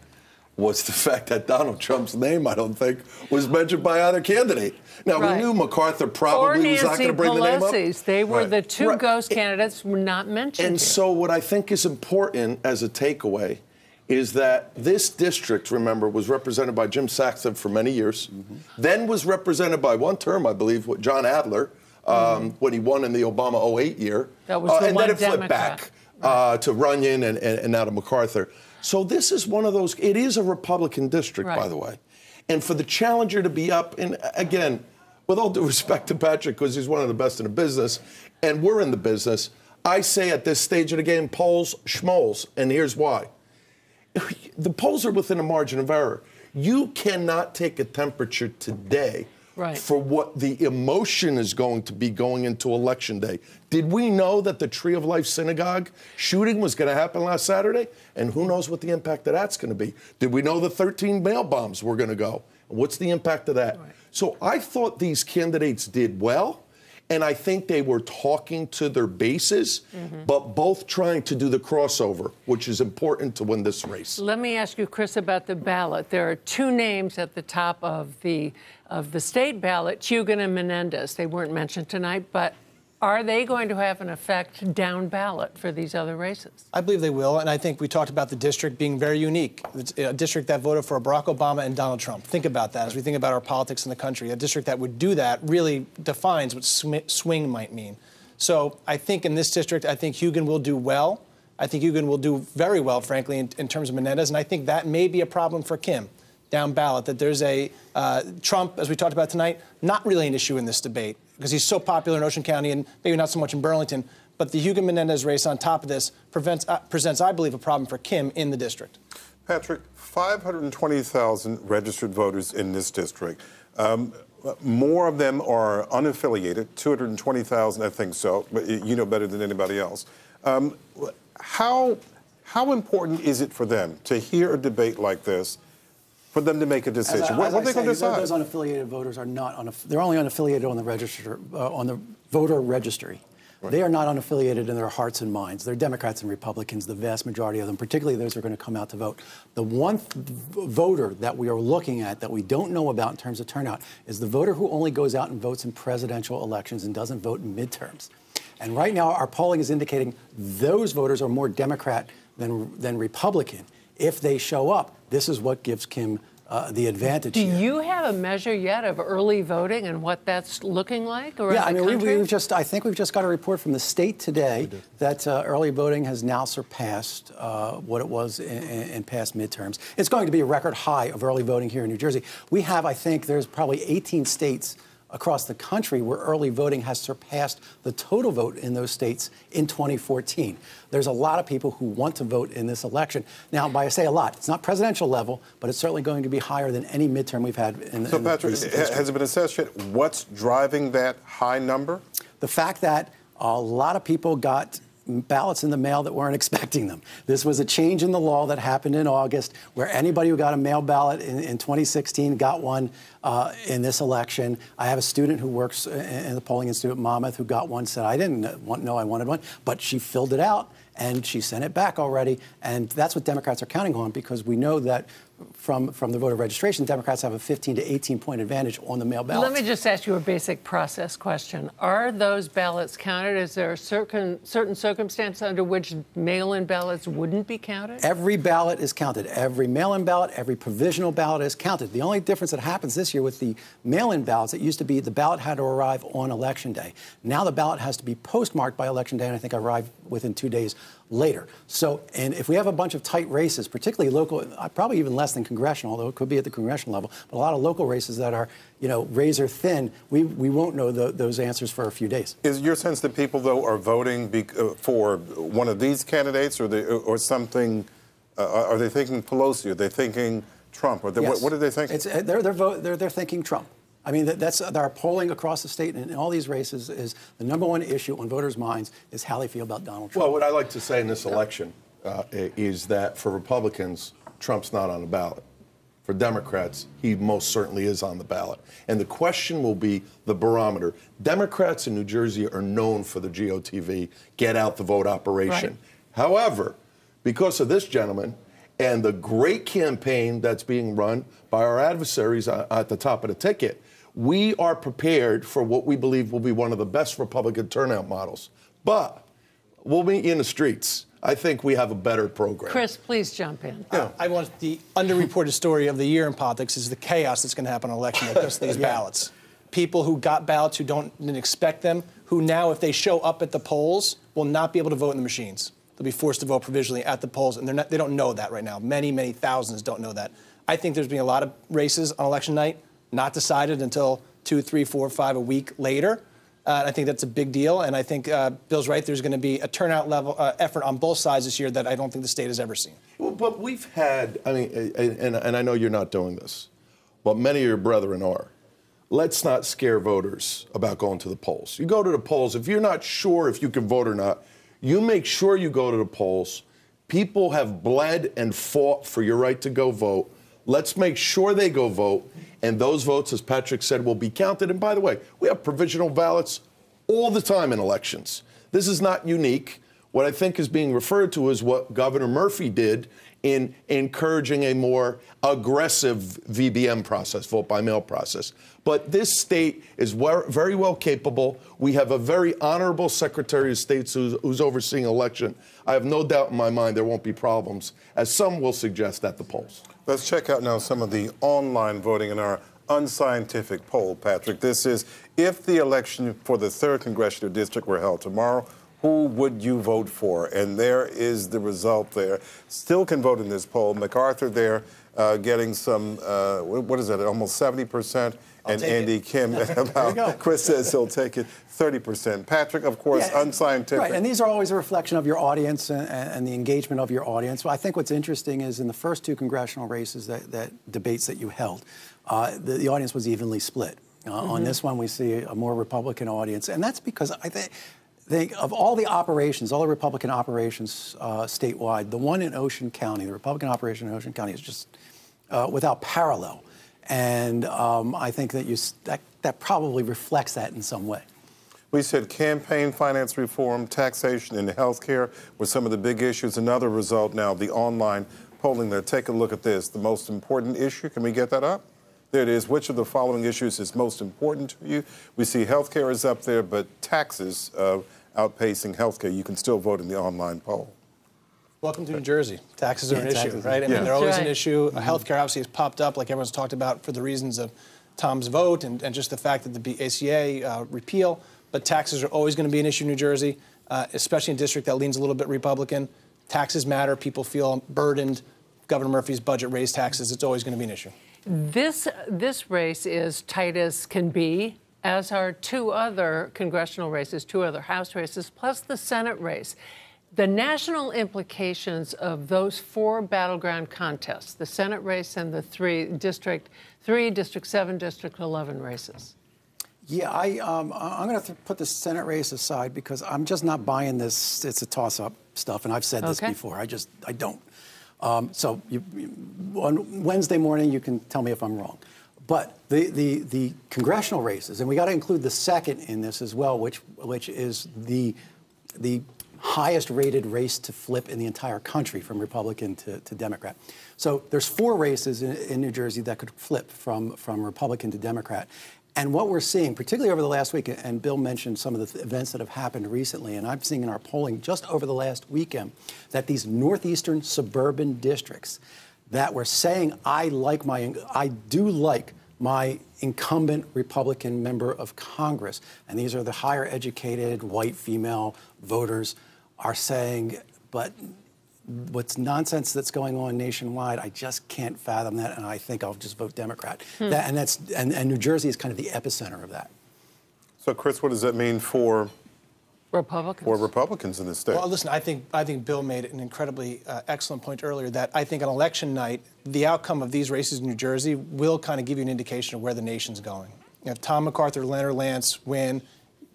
was the fact that Donald Trump's name, I don't think, was mentioned by either candidate. Now, right. we knew MacArthur probably was not going to bring Pelosi's. the name up. They were right. the two right. ghost candidates were not mentioned. And here. so, what I think is important as a takeaway is that this district, remember, was represented by Jim Saxton for many years, mm-hmm. then was represented by one term, I believe, John Adler, um, mm-hmm. when he won in the Obama 08 year. That was the uh, and one then it flipped Democrat. back uh, to Runyan and, and, and now to MacArthur. So this is one of those, it is a Republican district, by the way. And for the challenger to be up, and again, with all due respect to Patrick, because he's one of the best in the business, and we're in the business, I say at this stage of the game, polls, schmoles, and here's why. The polls are within a margin of error. You cannot take a temperature today Right. for what the emotion is going to be going into election day. Did we know that the Tree of Life Synagogue shooting was going to happen last Saturday? And who knows what the impact of that's going to be? Did we know the 13 mail bombs were going to go? What's the impact of that? So I thought these candidates did well. And I think they were talking to their bases, mm-hmm. but both trying to do the crossover, which is important to win this race. Let me ask you, Chris, about the ballot. There are two names at the top of the of the state ballot, Hugin and Menendez. They weren't mentioned tonight, but are they going to have an effect down ballot for these other races? I believe they will, and I think we talked about the district being very unique. It's a district that voted for Barack Obama and Donald Trump. Think about that as we think about our politics in the country. A district that would do that really defines what sw- swing might mean. So I think in this district, I think Hugin will do well. I think Hugin will do very well, frankly, in, in terms of Menendez, and I think that may be a problem for Kim down ballot. That there's a uh, Trump, as we talked about tonight, not really an issue in this debate because he's so popular in Ocean County and maybe not so much in Burlington. But the Hugin Menendez race on top of this prevents, uh, presents, I believe, a problem for Kim in the district. Patrick, 520,000 registered voters in this district. Um, more of them are unaffiliated, 220,000, I think so, but you know better than anybody else. Um, how, how important is it for them to hear a debate like this, for them to make a As I- decision? what what are they going to decide? Those unaffiliated voters are not, unaff- they're only unaffiliated on the register, uh, on the voter registry. They are not unaffiliated in their hearts and minds. They're Democrats and Republicans, the vast majority of them, particularly those who are going to come out to vote. The one th- voter that we are looking at that we don't know about in terms of turnout is the voter who only goes out and votes in presidential elections and doesn't vote in midterms. And right now, our polling is indicating those voters are more Democrat than, than Republican. If they show up, this is what gives Kim uh, the advantage. Do here. you have a measure yet of early voting and what that's looking like around Yeah, I mean, we, country? we've just, I think we've just got a report from the state today that uh, early voting has now surpassed uh, what it was in, in, in past midterms. It's going to be a record high of early voting here in New Jersey. We have, I think, there's probably 18 states across the country where early voting has surpassed the total vote in those states in 2014. There's a lot of people who want to vote in this election. Now, by I say a lot, it's not presidential level, but it's certainly going to be higher than any midterm we've had in, So, in the Patrick, recent ha- history. has it been assessed yet what's driving that high number? the fact that a lot of people got ballots in the mail that weren't expecting them. This was a change in the law that happened in August where anybody who got a mail ballot in, in 2016 got one uh, in this election. I have a student who works in, the polling institute at Monmouth who got one, said, I didn't want, know I wanted one, but she filled it out and she sent it back already. And that's what Democrats are counting on because we know that from, from the voter registration, Democrats have a 15 to 18 point advantage on the mail ballots. Let me just ask you a basic process question. Are those ballots counted? Is there a certain, certain circumstance under which mail-in ballots wouldn't be counted? Every ballot is counted. Every mail-in ballot, every provisional ballot is counted. The only difference that happens this year with the mail-in ballots, it used to be the ballot had to arrive on election day. Now the ballot has to be postmarked by election day, and I think arrive within two days later. So, and if we have a bunch of tight races, particularly local, uh, probably even less than congressional, although it could be at the congressional level, but a lot of local races that are, you know, razor thin, we, we won't know tho- those answers for a few days. Is your sense that people, though, are voting be, uh, for one of these candidates or, they, or something? Uh, are they thinking Pelosi? Are they thinking Trump? Or they, what, Yes. what are they thinking? It's, uh, they're, they're, vote, they're, they're thinking Trump. I mean, that, that's our polling across the state and in all these races is the number one issue on voters' minds is how they feel about Donald Trump. Well, what I like to say in this election uh, is that for Republicans, Trump's not on the ballot. For Democrats, he most certainly is on the ballot. And the question will be the barometer. Democrats in New Jersey are known for the GOTV, get out the vote operation. However, because of this gentleman and the great campaign that's being run by our adversaries uh, at the top of the ticket, we are prepared for what we believe will be one of the best Republican turnout models. But we'll meet you in the streets. I think we have a better program. Chris, please jump in. I, I want the underreported story of the year in politics is the chaos that's going to happen on election day because these Yeah. ballots. People who got ballots who don't didn't expect them, who now, if they show up at the polls, will not be able to vote in the machines. they'll be forced to vote provisionally at the polls, and not, they don't know that right now. Many, many thousands don't know that. I think there's been a lot of races on election night not decided until two, three, four, five, a week later. Uh, I think that's a big deal, and I think uh, Bill's right. There's going to be a turnout level uh, effort on both sides this year that I don't think the state has ever seen. Well, but we've had, I mean, and, and I know you're not doing this, but many of your brethren are. Let's not scare voters about going to the polls. You go to the polls, if you're not sure if you can vote or not, you make sure you go to the polls. People have bled and fought for your right to go vote. Let's make sure they go vote. And those votes, as Patrick said, will be counted. And by the way, we have provisional ballots all the time in elections. This is not unique. What I think is being referred to is what Governor Murphy did in encouraging a more aggressive VBM process, vote by mail process. But this state is very well capable. We have a very honorable Secretary of State who's, who's overseeing election. I have no doubt in my mind there won't be problems, as some will suggest at the polls. Let's check out now some of the online voting in our unscientific poll, Patrick. This is if the election for the 3rd Congressional District were held tomorrow, who would you vote for? And there is the result there. Still can vote in this poll. MacArthur there uh, getting some, uh, what is that, almost 70%? and Andy it. Kim about Chris says he'll take it 30%. Patrick, of course, yeah, unscientific. Right, and these are always a reflection of your audience and, and, the engagement of your audience. Well, I think what's interesting is in the first two congressional races, that, that debates that you held, uh, the, the, audience was evenly split. Uh, mm-hmm. On this one, we see a more Republican audience, and that's because I think think of all the operations, all the Republican operations uh, statewide, the one in Ocean County, the Republican operation in Ocean County is just uh, without parallel. And um, I think that, you, that, that probably reflects that in some way. We said campaign finance reform, taxation, and health care were some of the big issues. Another result now, the online polling there. Take a look at this. The most important issue, can we get that up? There it is. Which of the following issues is most important to you? We see health care is up there, but taxes uh, outpacing healthcare. You can still vote in the online poll. Welcome to New Jersey. Taxes are yeah, an issue, right? I mean, they're always right. an issue. Mm-hmm. Healthcare obviously has popped up, like everyone's talked about, for the reasons of Tom's vote and, and just the fact that the ACA uh, repeal. But taxes are always going to be an issue in New Jersey, uh, especially in a district that leans a little bit Republican. Taxes matter. People feel burdened. Governor Murphy's budget raised taxes. It's always going to be an issue. This this race is tight as can be, as are two other congressional races, two other House races, plus the Senate race. The national implications of those four battleground contests, the Senate race and the three district, three, district seven, district 11 races. Yeah, I, um, I'm going to put the Senate race aside because I'm just not buying this. It's a toss-up stuff, and I've said this okay. before. I just, I don't. Um, so you, on Wednesday morning, you can tell me if I'm wrong. But the, the, the congressional races, and we got to include the second in this as well, which, which is the, the highest rated race to flip in the entire country from Republican to, to Democrat. So there's four races in, in, New Jersey that could flip from, from Republican to Democrat. And what we're seeing, particularly over the last week, and Bill mentioned some of the events that have happened recently, and I'm seeing in our polling just over the last weekend that these northeastern suburban districts that were saying, I like my, I do like my incumbent Republican member of Congress, and these are the higher educated white female voters are saying, but what's nonsense that's going on nationwide, I just can't fathom that, and I think I'll just vote Democrat. Hmm. That, and that's and, and New Jersey is kind of the epicenter of that. So, Chris, what does that mean for Republicans. For Republicans in the state. Well, listen, I think I think Bill made an incredibly uh, excellent point earlier that I think on election night, the outcome of these races in New Jersey will kind of give you an indication of where the nation's going. If Tom MacArthur, Leonard Lance win,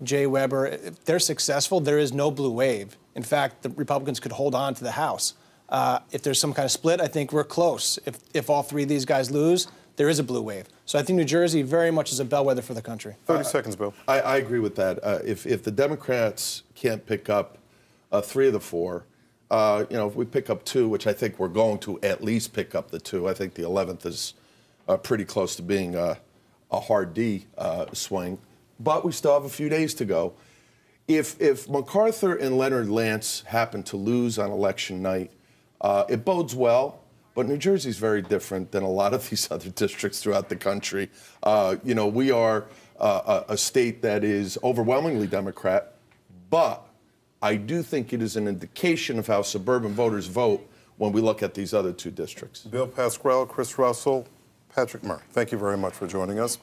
Jay Webber, if they're successful, there is no blue wave. In fact, the Republicans could hold on to the House. Uh, if there's some kind of split, I think we're close. If, if all three of these guys lose, there is a blue wave. So I think New Jersey very much is a bellwether for the country. 30 uh, seconds, Bill. I, I, agree with that. Uh, if, if the Democrats can't pick up uh, three of the four, uh, you know, if we pick up two, which I think we're going to at least pick up the two, I think the 11th is uh, pretty close to being a, a hard D uh, swing. But we still have a few days to go. If, if MacArthur and Leonard Lance happen to lose on election night, it bodes well but New Jersey is very different than a lot of these other districts throughout the country. Uh, you know, we are uh, a, state that is overwhelmingly Democrat, but I do think it is an indication of how suburban voters vote when we look at these other two districts. Bill Pascrell, Chris Russell, Patrick Murray, thank you very much for joining us.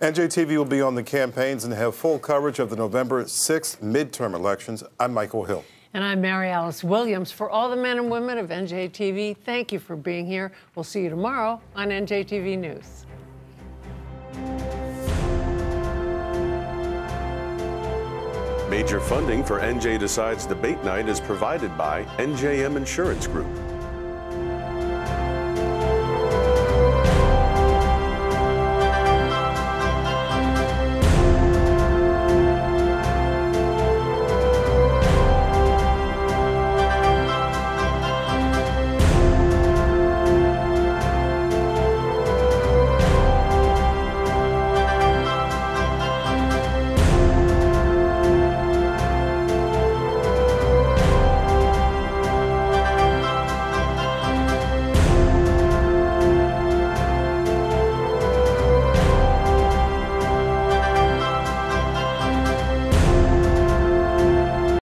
NJTV will be on the campaigns and have full coverage of the November 6th midterm elections. I'm Michael Hill. And I'm Mary Alice Williams. For all the men and women of NJTV, thank you for being here. We'll see you tomorrow on NJTV News. Major funding for NJ Decides Debate Night is provided by NJM Insurance Group.